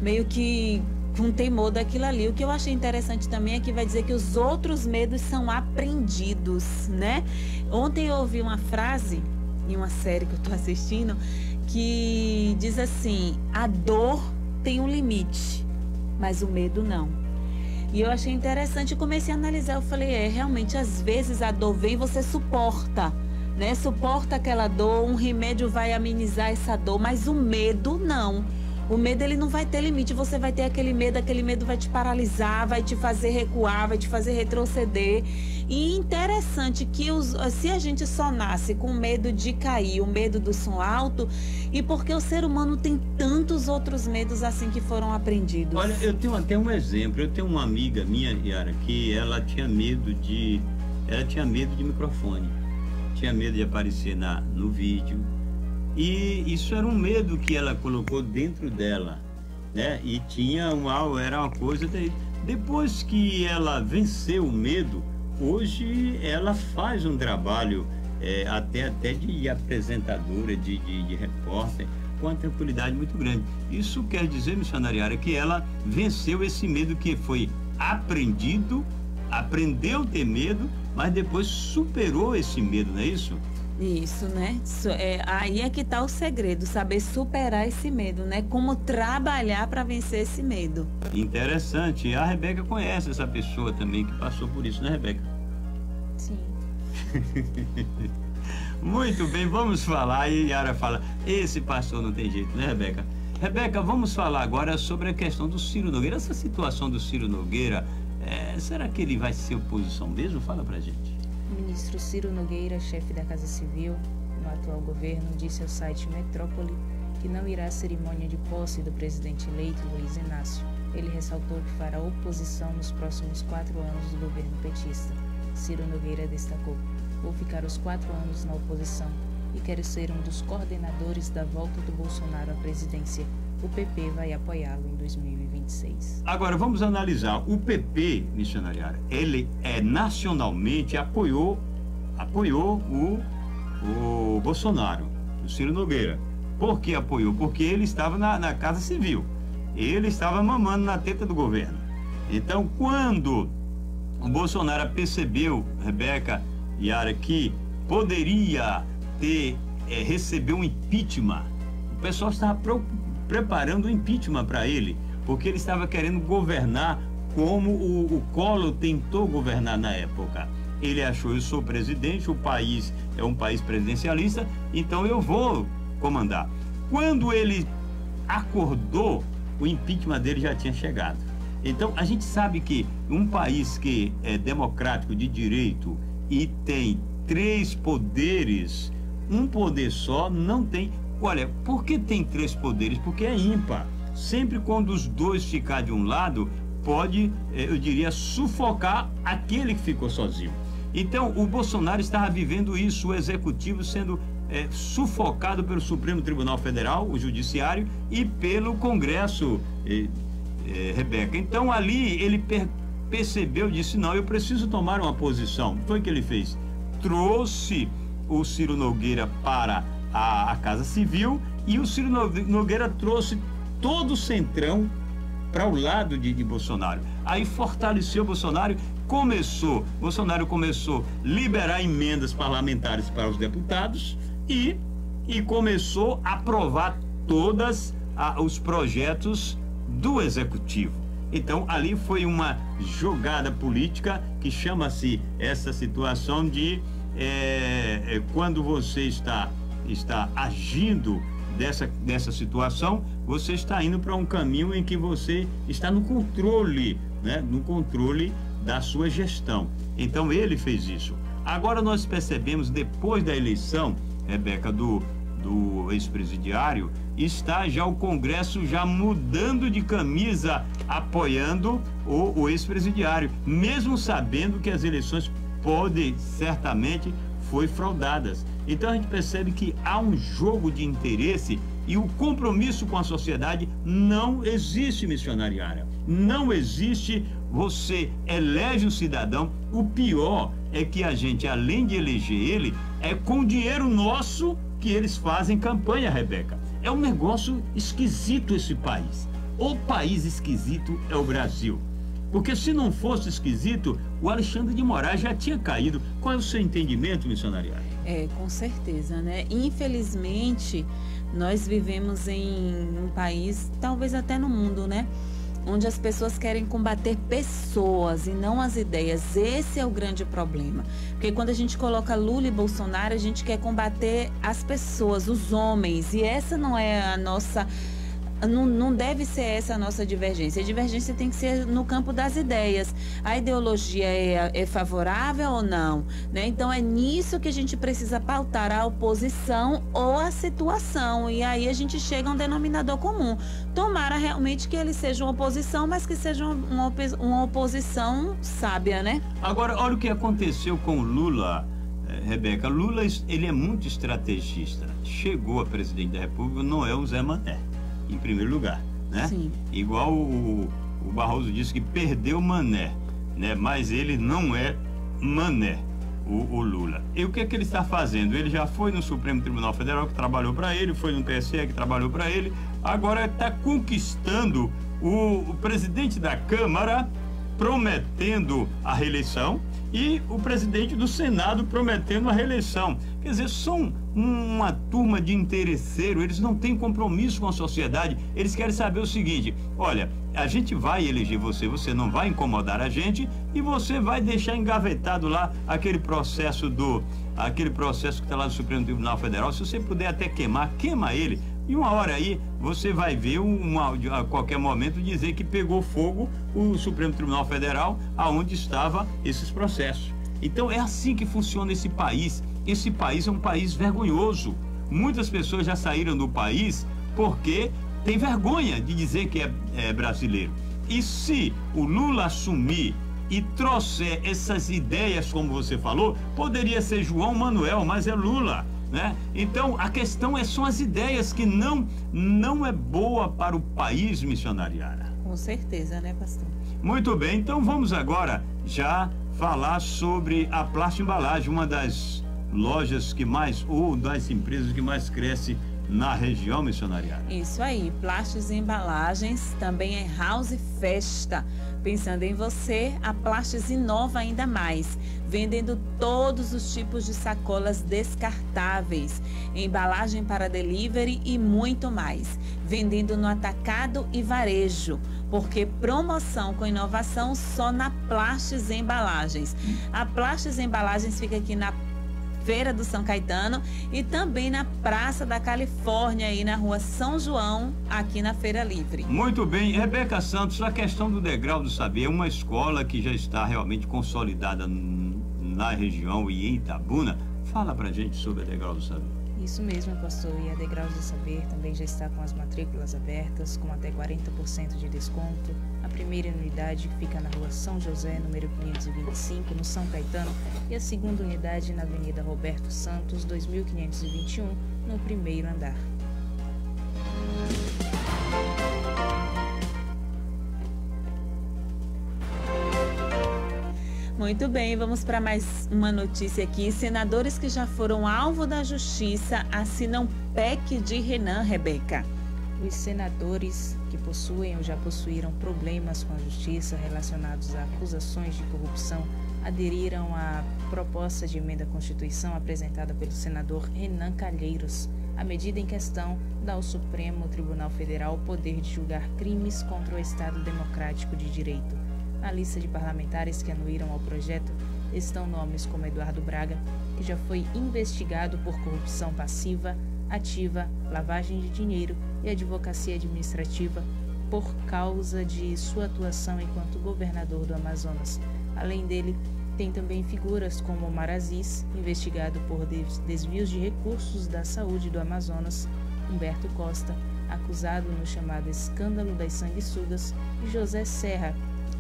meio que com temor daquilo ali. O que eu achei interessante também é que vai dizer que os outros medos são aprendidos, né? Ontem eu ouvi uma frase em uma série que eu estou assistindo que diz assim: a dor tem um limite, mas o medo não. E eu achei interessante comecei a analisar. Eu falei: é, realmente, às vezes a dor vem você suporta. Né? Suporta aquela dor, um remédio vai amenizar essa dor, mas o medo não. O medo ele não vai ter limite, você vai ter aquele medo, aquele medo vai te paralisar, vai te fazer recuar, vai te fazer retroceder. E interessante que os, se a gente só nasce com medo de cair, o medo do som alto, e porque o ser humano tem tantos outros medos assim que foram aprendidos. Olha, eu tenho até um exemplo. Eu tenho uma amiga minha, Yara, que ela tinha medo de. Ela tinha medo de microfone. Tinha medo de aparecer na, no vídeo e isso era um medo que ela colocou dentro dela, né? E tinha uma, era uma coisa de, depois que ela venceu o medo, hoje ela faz um trabalho é, até até de apresentadora, de, de, de repórter, com uma tranquilidade muito grande. Isso quer dizer, missionariária, que ela venceu esse medo que foi aprendido, aprendeu a ter medo, mas depois superou esse medo, não é isso? Isso, né? É, aí é que está o segredo, saber superar esse medo, né? Como trabalhar para vencer esse medo. Interessante. A Rebeca conhece essa pessoa também que passou por isso, né, Rebeca? Sim. Muito bem, vamos falar. E Yara fala: esse pastor não tem jeito, né, Rebeca? Rebeca, vamos falar agora sobre a questão do Ciro Nogueira. Essa situação do Ciro Nogueira, é, será que ele vai ser oposição mesmo? Fala pra gente. O ministro Ciro Nogueira, chefe da Casa Civil no atual governo, disse ao site Metrópole que não irá à cerimônia de posse do presidente eleito Luiz Inácio. Ele ressaltou que fará oposição nos próximos quatro anos do governo petista. Ciro Nogueira destacou: Vou ficar os quatro anos na oposição e quero ser um dos coordenadores da volta do Bolsonaro à presidência. O PP vai apoiá-lo em 2026. Agora vamos analisar. O PP, missionariário, ele é nacionalmente apoiou apoiou o, o Bolsonaro, o Ciro Nogueira. Por que apoiou? Porque ele estava na, na Casa Civil. Ele estava mamando na teta do governo. Então, quando o Bolsonaro percebeu, Rebeca e Ara, que poderia ter é, receber um impeachment. O pessoal estava preparando o impeachment para ele, porque ele estava querendo governar como o, o Collor tentou governar na época. Ele achou, eu sou presidente, o país é um país presidencialista, então eu vou comandar. Quando ele acordou, o impeachment dele já tinha chegado. Então, a gente sabe que um país que é democrático de direito e tem três poderes, um poder só não tem. Olha, por que tem três poderes? Porque é ímpar. Sempre quando os dois ficar de um lado, pode, eh, eu diria, sufocar aquele que ficou sozinho. Então, o Bolsonaro estava vivendo isso, o executivo sendo é, sufocado pelo Supremo Tribunal Federal, o Judiciário, e pelo Congresso, é, é, Rebeca. Então, ali ele per percebeu, disse: não, eu preciso tomar uma posição. Foi o que ele fez. Trouxe o Ciro Nogueira para a, a Casa Civil e o Ciro Nogueira trouxe todo o centrão para o lado de, de, Bolsonaro. Aí fortaleceu Bolsonaro, começou, Bolsonaro começou a liberar emendas parlamentares para os deputados e, e começou a aprovar todos os projetos do executivo. Então ali foi uma jogada política que chama-se essa situação de é, quando você está, está agindo dessa, dessa situação, você está indo para um caminho em que você está no controle, né? no controle da sua gestão. Então ele fez isso. Agora nós percebemos, depois da eleição, Rebeca, do, do ex-presidiário, está já o Congresso já mudando de camisa, apoiando o, o ex-presidiário, mesmo sabendo que as eleições podem, certamente, foi fraudadas. Então a gente percebe que há um jogo de interesse e o compromisso com a sociedade não existe missionariária. Não existe você elege o cidadão. O pior é que a gente, além de eleger ele, é com dinheiro nosso que eles fazem campanha, Rebeca. É um negócio esquisito esse país. O país esquisito é o Brasil. Porque se não fosse esquisito, o Alexandre de Moraes já tinha caído. Qual é o seu entendimento, missionariado? É, com certeza, né? Infelizmente, nós vivemos em um país, talvez até no mundo, né? onde as pessoas querem combater pessoas e não as ideias. Esse é o grande problema. Porque quando a gente coloca Lula e Bolsonaro, a gente quer combater as pessoas, os homens, e essa não é a nossa não, não deve ser essa a nossa divergência. A divergência tem que ser no campo das ideias. A ideologia é, é favorável ou não? Né? Então é nisso que a gente precisa pautar a oposição ou a situação. E aí a gente chega a um denominador comum. Tomara realmente que ele seja uma oposição, mas que seja uma, uma oposição sábia, né? Agora, olha o que aconteceu com Lula. Eh, Rebeca, Lula ele é muito estrategista. Chegou a presidente da República, não é o Zé Mané em primeiro lugar, né? Sim. Igual o, o Barroso disse que perdeu Mané, né? Mas ele não é Mané, o, o, Lula. E o que é que ele está fazendo? Ele já foi no Supremo Tribunal Federal que trabalhou para ele, foi no TSE que trabalhou para ele, agora está conquistando o, o presidente da Câmara prometendo a reeleição e o presidente do Senado prometendo a reeleição. Quer dizer, são uma turma de interesseiro, eles não têm compromisso com a sociedade, eles querem saber o seguinte: olha, a gente vai eleger você, você não vai incomodar a gente e você vai deixar engavetado lá aquele processo do aquele processo que está lá no Supremo Tribunal Federal. Se você puder até queimar, queima ele. E uma hora aí você vai ver uma, a qualquer momento dizer que pegou fogo o Supremo Tribunal Federal, aonde estava esses processos. Então é assim que funciona esse país. Esse país é um país vergonhoso. Muitas pessoas já saíram do país porque tem vergonha de dizer que é, é brasileiro. E se o Lula assumir e trouxer essas ideias, como você falou, poderia ser João Manuel, mas é Lula. Né? Então a questão é, são as ideias que não, não é boa para o país missionariara. Com certeza, né, pastor? Muito bem, então vamos agora já falar sobre a Plástica Embalagem, uma das lojas que mais, ou das empresas que mais cresce na região missionária. Isso aí, Plásticos e Embalagens também é House Festa. Pensando em você, a Plásticos inova ainda mais, vendendo todos os tipos de sacolas descartáveis, embalagem para delivery e muito mais. Vendendo no atacado e varejo, porque promoção com inovação só na Plásticos Embalagens. A Plásticos Embalagens fica aqui na Feira do São Caetano e também na Praça da Califórnia, aí na rua São João, aqui na Feira Livre. Muito bem, Rebeca Santos, a questão do degrau do saber é uma escola que já está realmente consolidada na região e em Itabuna. Fala pra gente sobre o degrau do saber. Isso mesmo, pastor. E a Degraus do Saber também já está com as matrículas abertas, com até 40% de desconto. A primeira unidade fica na rua São José, número 525, no São Caetano, e a segunda unidade na Avenida Roberto Santos, 2521, no primeiro andar. Muito bem, vamos para mais uma notícia aqui. Senadores que já foram alvo da justiça assinam PEC de Renan Rebeca. Os senadores que possuem ou já possuíram problemas com a justiça relacionados a acusações de corrupção aderiram à proposta de emenda à Constituição apresentada pelo senador Renan Calheiros. A medida em questão dá ao Supremo Tribunal Federal o poder de julgar crimes contra o Estado Democrático de Direito. Na lista de parlamentares que anuíram ao projeto estão nomes como Eduardo Braga, que já foi investigado por corrupção passiva, ativa, lavagem de dinheiro e advocacia administrativa por causa de sua atuação enquanto governador do Amazonas. Além dele, tem também figuras como Omar Aziz, investigado por desvios de recursos da saúde do Amazonas, Humberto Costa, acusado no chamado escândalo das sanguessugas, e José Serra,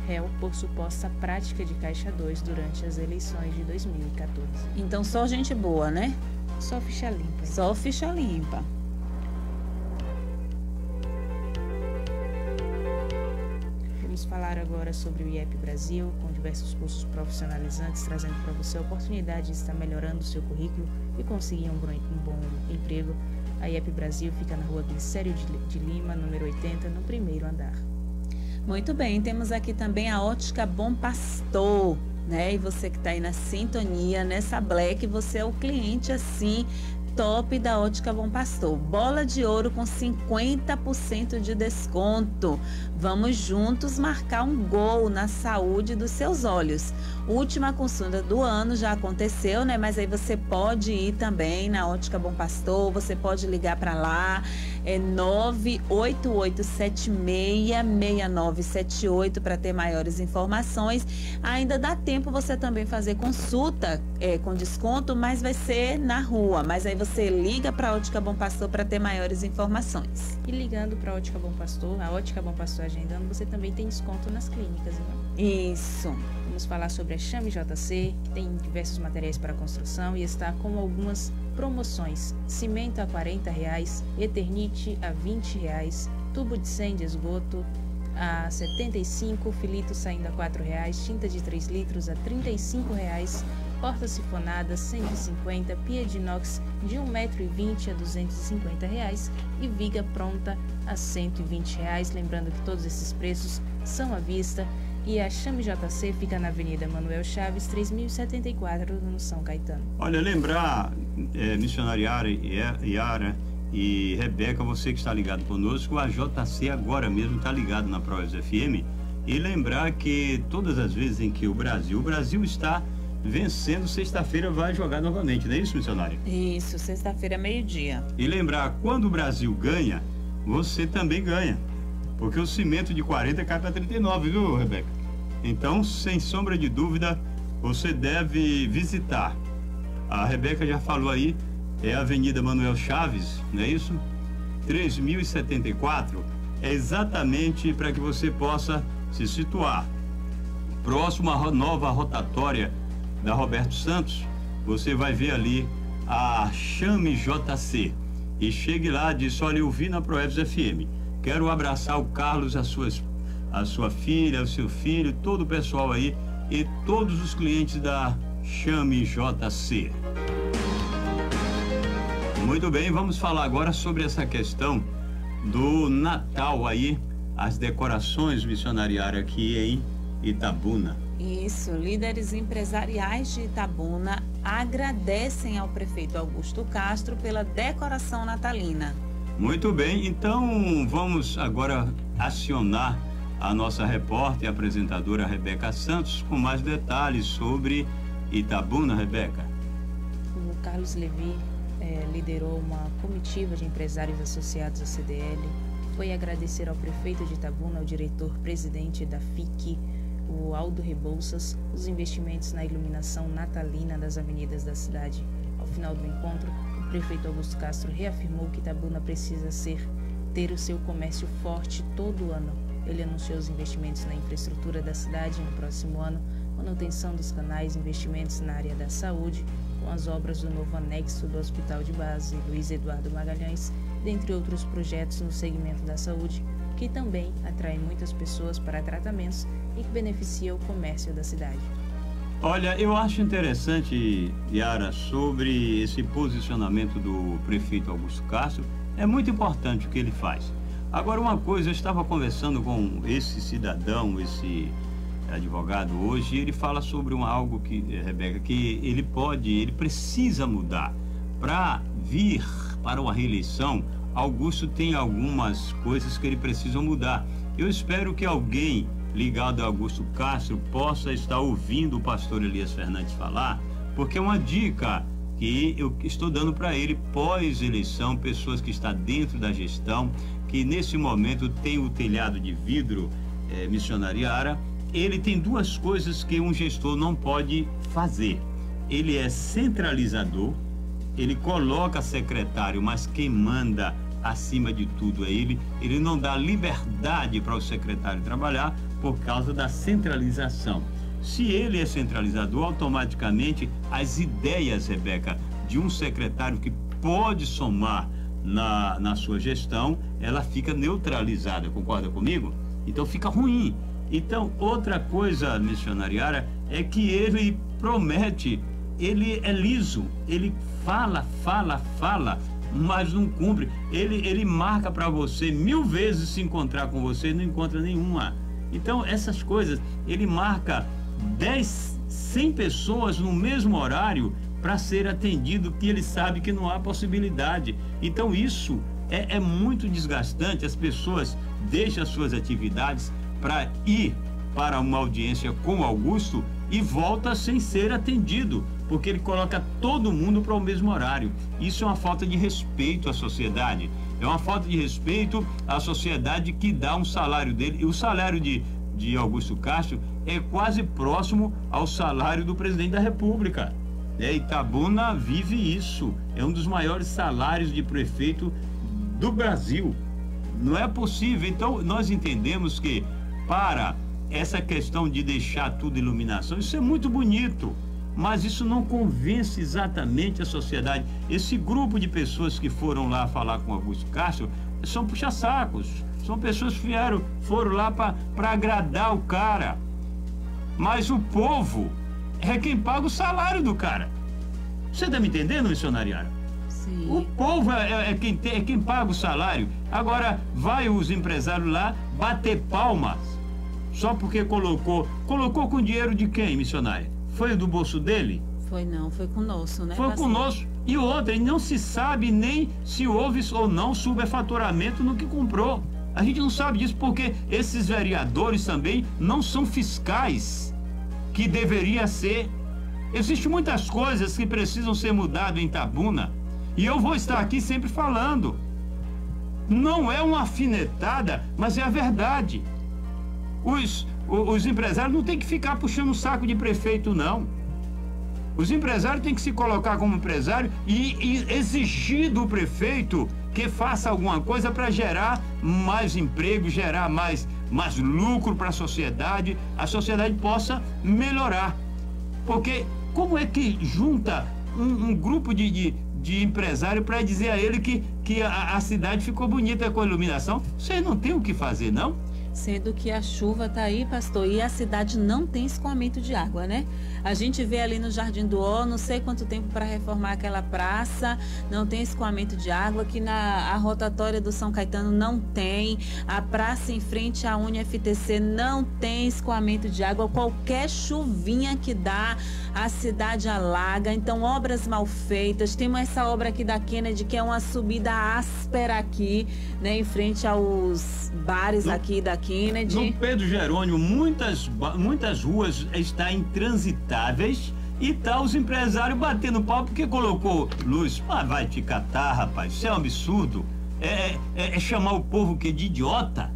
réu por suposta prática de Caixa 2 durante as eleições de 2014. Então só gente boa, né? Só ficha limpa. Só ficha limpa. Vamos falar agora sobre o IEP Brasil, com diversos cursos profissionalizantes, trazendo para você a oportunidade de estar melhorando o seu currículo e conseguir um bom emprego. A IEP Brasil fica na rua Glicério de Lima, número 80, no primeiro andar. Muito bem, temos aqui também a ótica Bom Pastor. Né? E você que está aí na sintonia, nessa Black, você é o cliente assim top da Ótica Bom Pastor. Bola de ouro com 50% de desconto. Vamos juntos marcar um gol na saúde dos seus olhos. Última consulta do ano já aconteceu, né? Mas aí você pode ir também na Ótica Bom Pastor, você pode ligar para lá. É 988766978 para ter maiores informações. Ainda dá tempo você também fazer consulta é, com desconto, mas vai ser na rua. Mas aí você liga para a Ótica Bom Pastor para ter maiores informações. E ligando para a Ótica Bom Pastor, a Ótica Bom Pastor agendando, você também tem desconto nas clínicas, né? Isso. Vamos falar sobre a Chame JC, que tem diversos materiais para construção e está com algumas promoções. Cimento a R$ reais, Eternite a R$ reais, tubo de 100 de esgoto a R$ 75, filito saindo a R$ reais, tinta de 3 litros a R$ reais, porta sifonada 150, pia de inox de 1,20m a 250 reais e viga pronta a 120 reais. Lembrando que todos esses preços são à vista e a Chame JC fica na Avenida Manuel Chaves, 3074, no São Caetano. Olha, lembrar, é, missionariara Yara e Rebeca, você que está ligado conosco, a JC agora mesmo está ligado na ProES FM. E lembrar que todas as vezes em que o Brasil, o Brasil está vencendo, sexta-feira vai jogar novamente, não é isso, missionário? Isso, sexta-feira, meio-dia. E lembrar, quando o Brasil ganha, você também ganha. Porque o cimento de 40 cai para 39, viu, Rebeca? Então, sem sombra de dúvida, você deve visitar. A Rebeca já falou aí, é a Avenida Manuel Chaves, não é isso? 3074 é exatamente para que você possa se situar. Próximo à nova rotatória da Roberto Santos, você vai ver ali a Chame JC. E chegue lá, diz: Olha, eu vi na Proebs FM. Quero abraçar o Carlos, a sua, a sua filha, o seu filho, todo o pessoal aí e todos os clientes da Chame JC. Muito bem, vamos falar agora sobre essa questão do Natal aí, as decorações missionariárias aqui em Itabuna. Isso, líderes empresariais de Itabuna agradecem ao prefeito Augusto Castro pela decoração natalina. Muito bem, então vamos agora acionar a nossa repórter e apresentadora Rebeca Santos com mais detalhes sobre Itabuna, Rebeca. O Carlos Levi é, liderou uma comitiva de empresários associados à CDL, foi agradecer ao prefeito de Itabuna, ao diretor-presidente da FIC, o Aldo Rebouças, os investimentos na iluminação natalina das avenidas da cidade. Ao final do encontro, o prefeito Augusto Castro reafirmou que Itabuna precisa ser ter o seu comércio forte todo ano. Ele anunciou os investimentos na infraestrutura da cidade no próximo ano, manutenção dos canais, investimentos na área da saúde, com as obras do novo anexo do Hospital de Base Luiz Eduardo Magalhães, dentre outros projetos no segmento da saúde, que também atraem muitas pessoas para tratamentos e que beneficia o comércio da cidade. Olha, eu acho interessante, Yara, sobre esse posicionamento do prefeito Augusto Castro. É muito importante o que ele faz. Agora, uma coisa, eu estava conversando com esse cidadão, esse advogado hoje, e ele fala sobre um, algo que, Rebeca, que ele pode, ele precisa mudar. Para vir para uma reeleição, Augusto tem algumas coisas que ele precisa mudar. Eu espero que alguém ligado a Augusto Castro possa estar ouvindo o pastor Elias Fernandes falar, porque é uma dica que eu estou dando para ele pós-eleição, pessoas que estão dentro da gestão, que nesse momento tem o telhado de vidro é, missionariara, ele tem duas coisas que um gestor não pode fazer. Ele é centralizador, ele coloca secretário, mas quem manda acima de tudo é ele. Ele não dá liberdade para o secretário trabalhar por causa da centralização. Se ele é centralizador, automaticamente as ideias, Rebeca, de um secretário que pode somar na, na sua gestão, ela fica neutralizada, concorda comigo? Então fica ruim. Então, outra coisa missionariária é que ele promete, ele é liso, ele fala, fala, fala, mas não cumpre. Ele, ele marca para você mil vezes se encontrar com você e não encontra nenhuma. Então, essas coisas, ele marca 10, 100 pessoas no mesmo horário para ser atendido, que ele sabe que não há possibilidade. Então, isso é, é muito desgastante. As pessoas deixam as suas atividades para ir para uma audiência com Augusto e volta sem ser atendido, porque ele coloca todo mundo para o mesmo horário. Isso é uma falta de respeito à sociedade. É uma falta de respeito à sociedade que dá um salário dele. E o salário de, de Augusto Castro é quase próximo ao salário do presidente da República. É, Itabuna vive isso. É um dos maiores salários de prefeito do Brasil. Não é possível. Então, nós entendemos que para essa questão de deixar tudo iluminação, isso é muito bonito, mas isso não convence exatamente a sociedade. Esse grupo de pessoas que foram lá falar com Augusto Castro são puxa-sacos, são pessoas que vieram, foram lá para agradar o cara. Mas o povo é quem paga o salário do cara. Você está me entendendo, missionariano? Sim. O povo é, é, é quem tem, é quem paga o salário. Agora, vai os empresários lá bater palmas só porque colocou. Colocou com dinheiro de quem, missionária? Foi do bolso dele? Foi não, foi com o nosso, né? Foi com o nosso. E outra, não se sabe nem se houve ou não superfaturamento no que comprou. A gente não sabe disso porque esses vereadores também não são fiscais que deveria ser. Existem muitas coisas que precisam ser mudadas em Tabuna. E eu vou estar aqui sempre falando. Não é uma afinetada, mas é a verdade. Os, os empresários não têm que ficar puxando o saco de prefeito, não. Os empresários têm que se colocar como empresário e, e exigir do prefeito que faça alguma coisa para gerar mais emprego, gerar mais, mais lucro para a sociedade, a sociedade possa melhorar. Porque como é que junta um, um grupo de, de, de empresário para dizer a ele que, que a, a cidade ficou bonita com a iluminação? Vocês não tem o que fazer, não? Sendo que a chuva está aí, pastor, e a cidade não tem escoamento de água, né? A gente vê ali no Jardim do Ó, não sei quanto tempo para reformar aquela praça, não tem escoamento de água, que na a rotatória do São Caetano não tem, a praça em frente à UniFTC não tem escoamento de água, qualquer chuvinha que dá, a cidade alaga, então obras mal feitas, temos essa obra aqui da Kennedy que é uma subida áspera aqui, né, em frente aos bares no, aqui da Kennedy. No Pedro Jerônimo, muitas, muitas ruas estão intransitáveis e tá os empresários batendo pau porque colocou luz. Ah, vai te catar, rapaz. Isso é um absurdo. É, é, é, é chamar o povo que de idiota.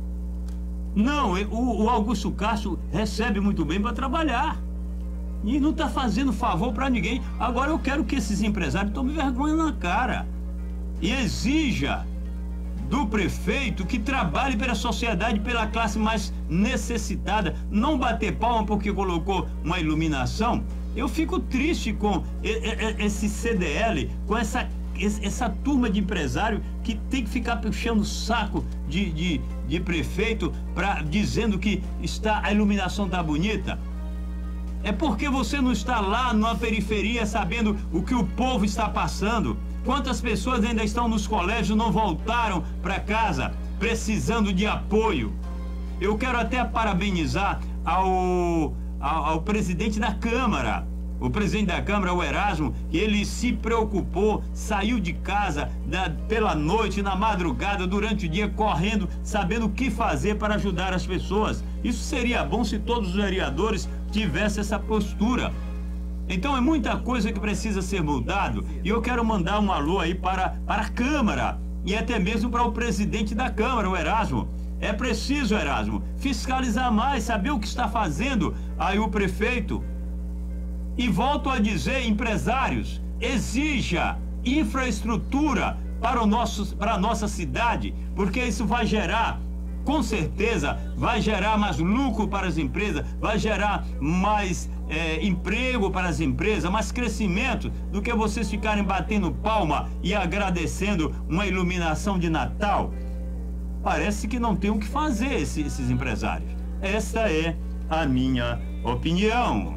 Não, o, o Augusto Castro recebe muito bem para trabalhar. E não tá fazendo favor para ninguém. Agora eu quero que esses empresários tomem vergonha na cara. E exija do prefeito que trabalhe pela sociedade, pela classe mais necessitada. Não bater palma porque colocou uma iluminação. Eu fico triste com esse CDL, com essa, essa turma de empresário que tem que ficar puxando o saco de, de, de prefeito pra, dizendo que está, a iluminação está bonita. É porque você não está lá na periferia sabendo o que o povo está passando. Quantas pessoas ainda estão nos colégios não voltaram para casa precisando de apoio? Eu quero até parabenizar ao, ao, ao presidente da Câmara, o presidente da Câmara, o Erasmo, ele se preocupou, saiu de casa da, pela noite, na madrugada, durante o dia, correndo, sabendo o que fazer para ajudar as pessoas. Isso seria bom se todos os vereadores tivessem essa postura. Então é muita coisa que precisa ser mudado e eu quero mandar um alô aí para, para a Câmara e até mesmo para o presidente da Câmara, o Erasmo. É preciso, Erasmo, fiscalizar mais, saber o que está fazendo aí o prefeito. E volto a dizer, empresários, exija infraestrutura para, o nosso, para a nossa cidade, porque isso vai gerar com certeza vai gerar mais lucro para as empresas, vai gerar mais é, emprego para as empresas, mais crescimento do que vocês ficarem batendo palma e agradecendo uma iluminação de Natal. Parece que não tem o que fazer esses, esses empresários. Esta é a minha opinião.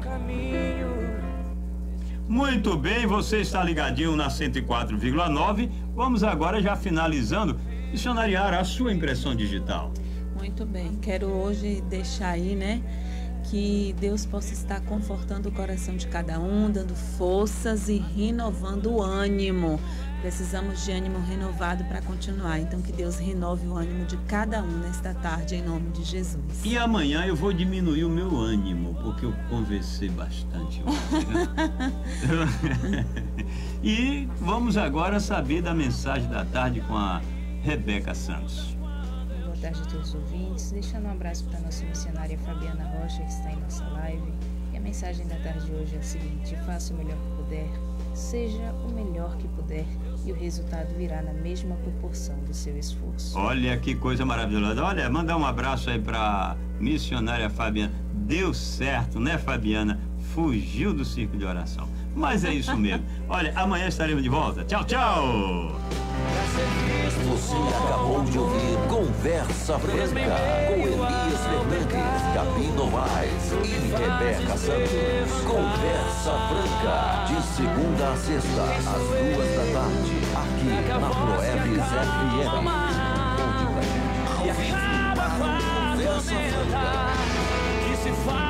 Muito bem, você está ligadinho na 104,9. Vamos agora já finalizando missionariar a sua impressão digital. Muito bem. Quero hoje deixar aí, né? Que Deus possa estar confortando o coração de cada um, dando forças e renovando o ânimo. Precisamos de ânimo renovado para continuar. Então, que Deus renove o ânimo de cada um nesta tarde, em nome de Jesus. E amanhã eu vou diminuir o meu ânimo, porque eu conversei bastante ontem. Né? e vamos agora saber da mensagem da tarde com a Rebeca Santos. Boa tarde a todos os ouvintes. Deixando um abraço para a nossa missionária Fabiana Rocha, que está em nossa live. E a mensagem da tarde de hoje é a seguinte: faça o melhor que puder, seja o melhor que puder, e o resultado virá na mesma proporção do seu esforço. Olha que coisa maravilhosa. Olha, mandar um abraço aí para missionária Fabiana. Deu certo, né, Fabiana? Fugiu do circo de oração. Mas é isso mesmo. Olha, amanhã estaremos de volta. Tchau, tchau! Você acabou de ouvir Conversa Franca com Elias Fernandes, Capino Novaes e Rebeca Santos. Conversa Franca, de segunda a sexta, às duas da tarde, aqui na Proebis FM. E pra gente. Conversa Que se faz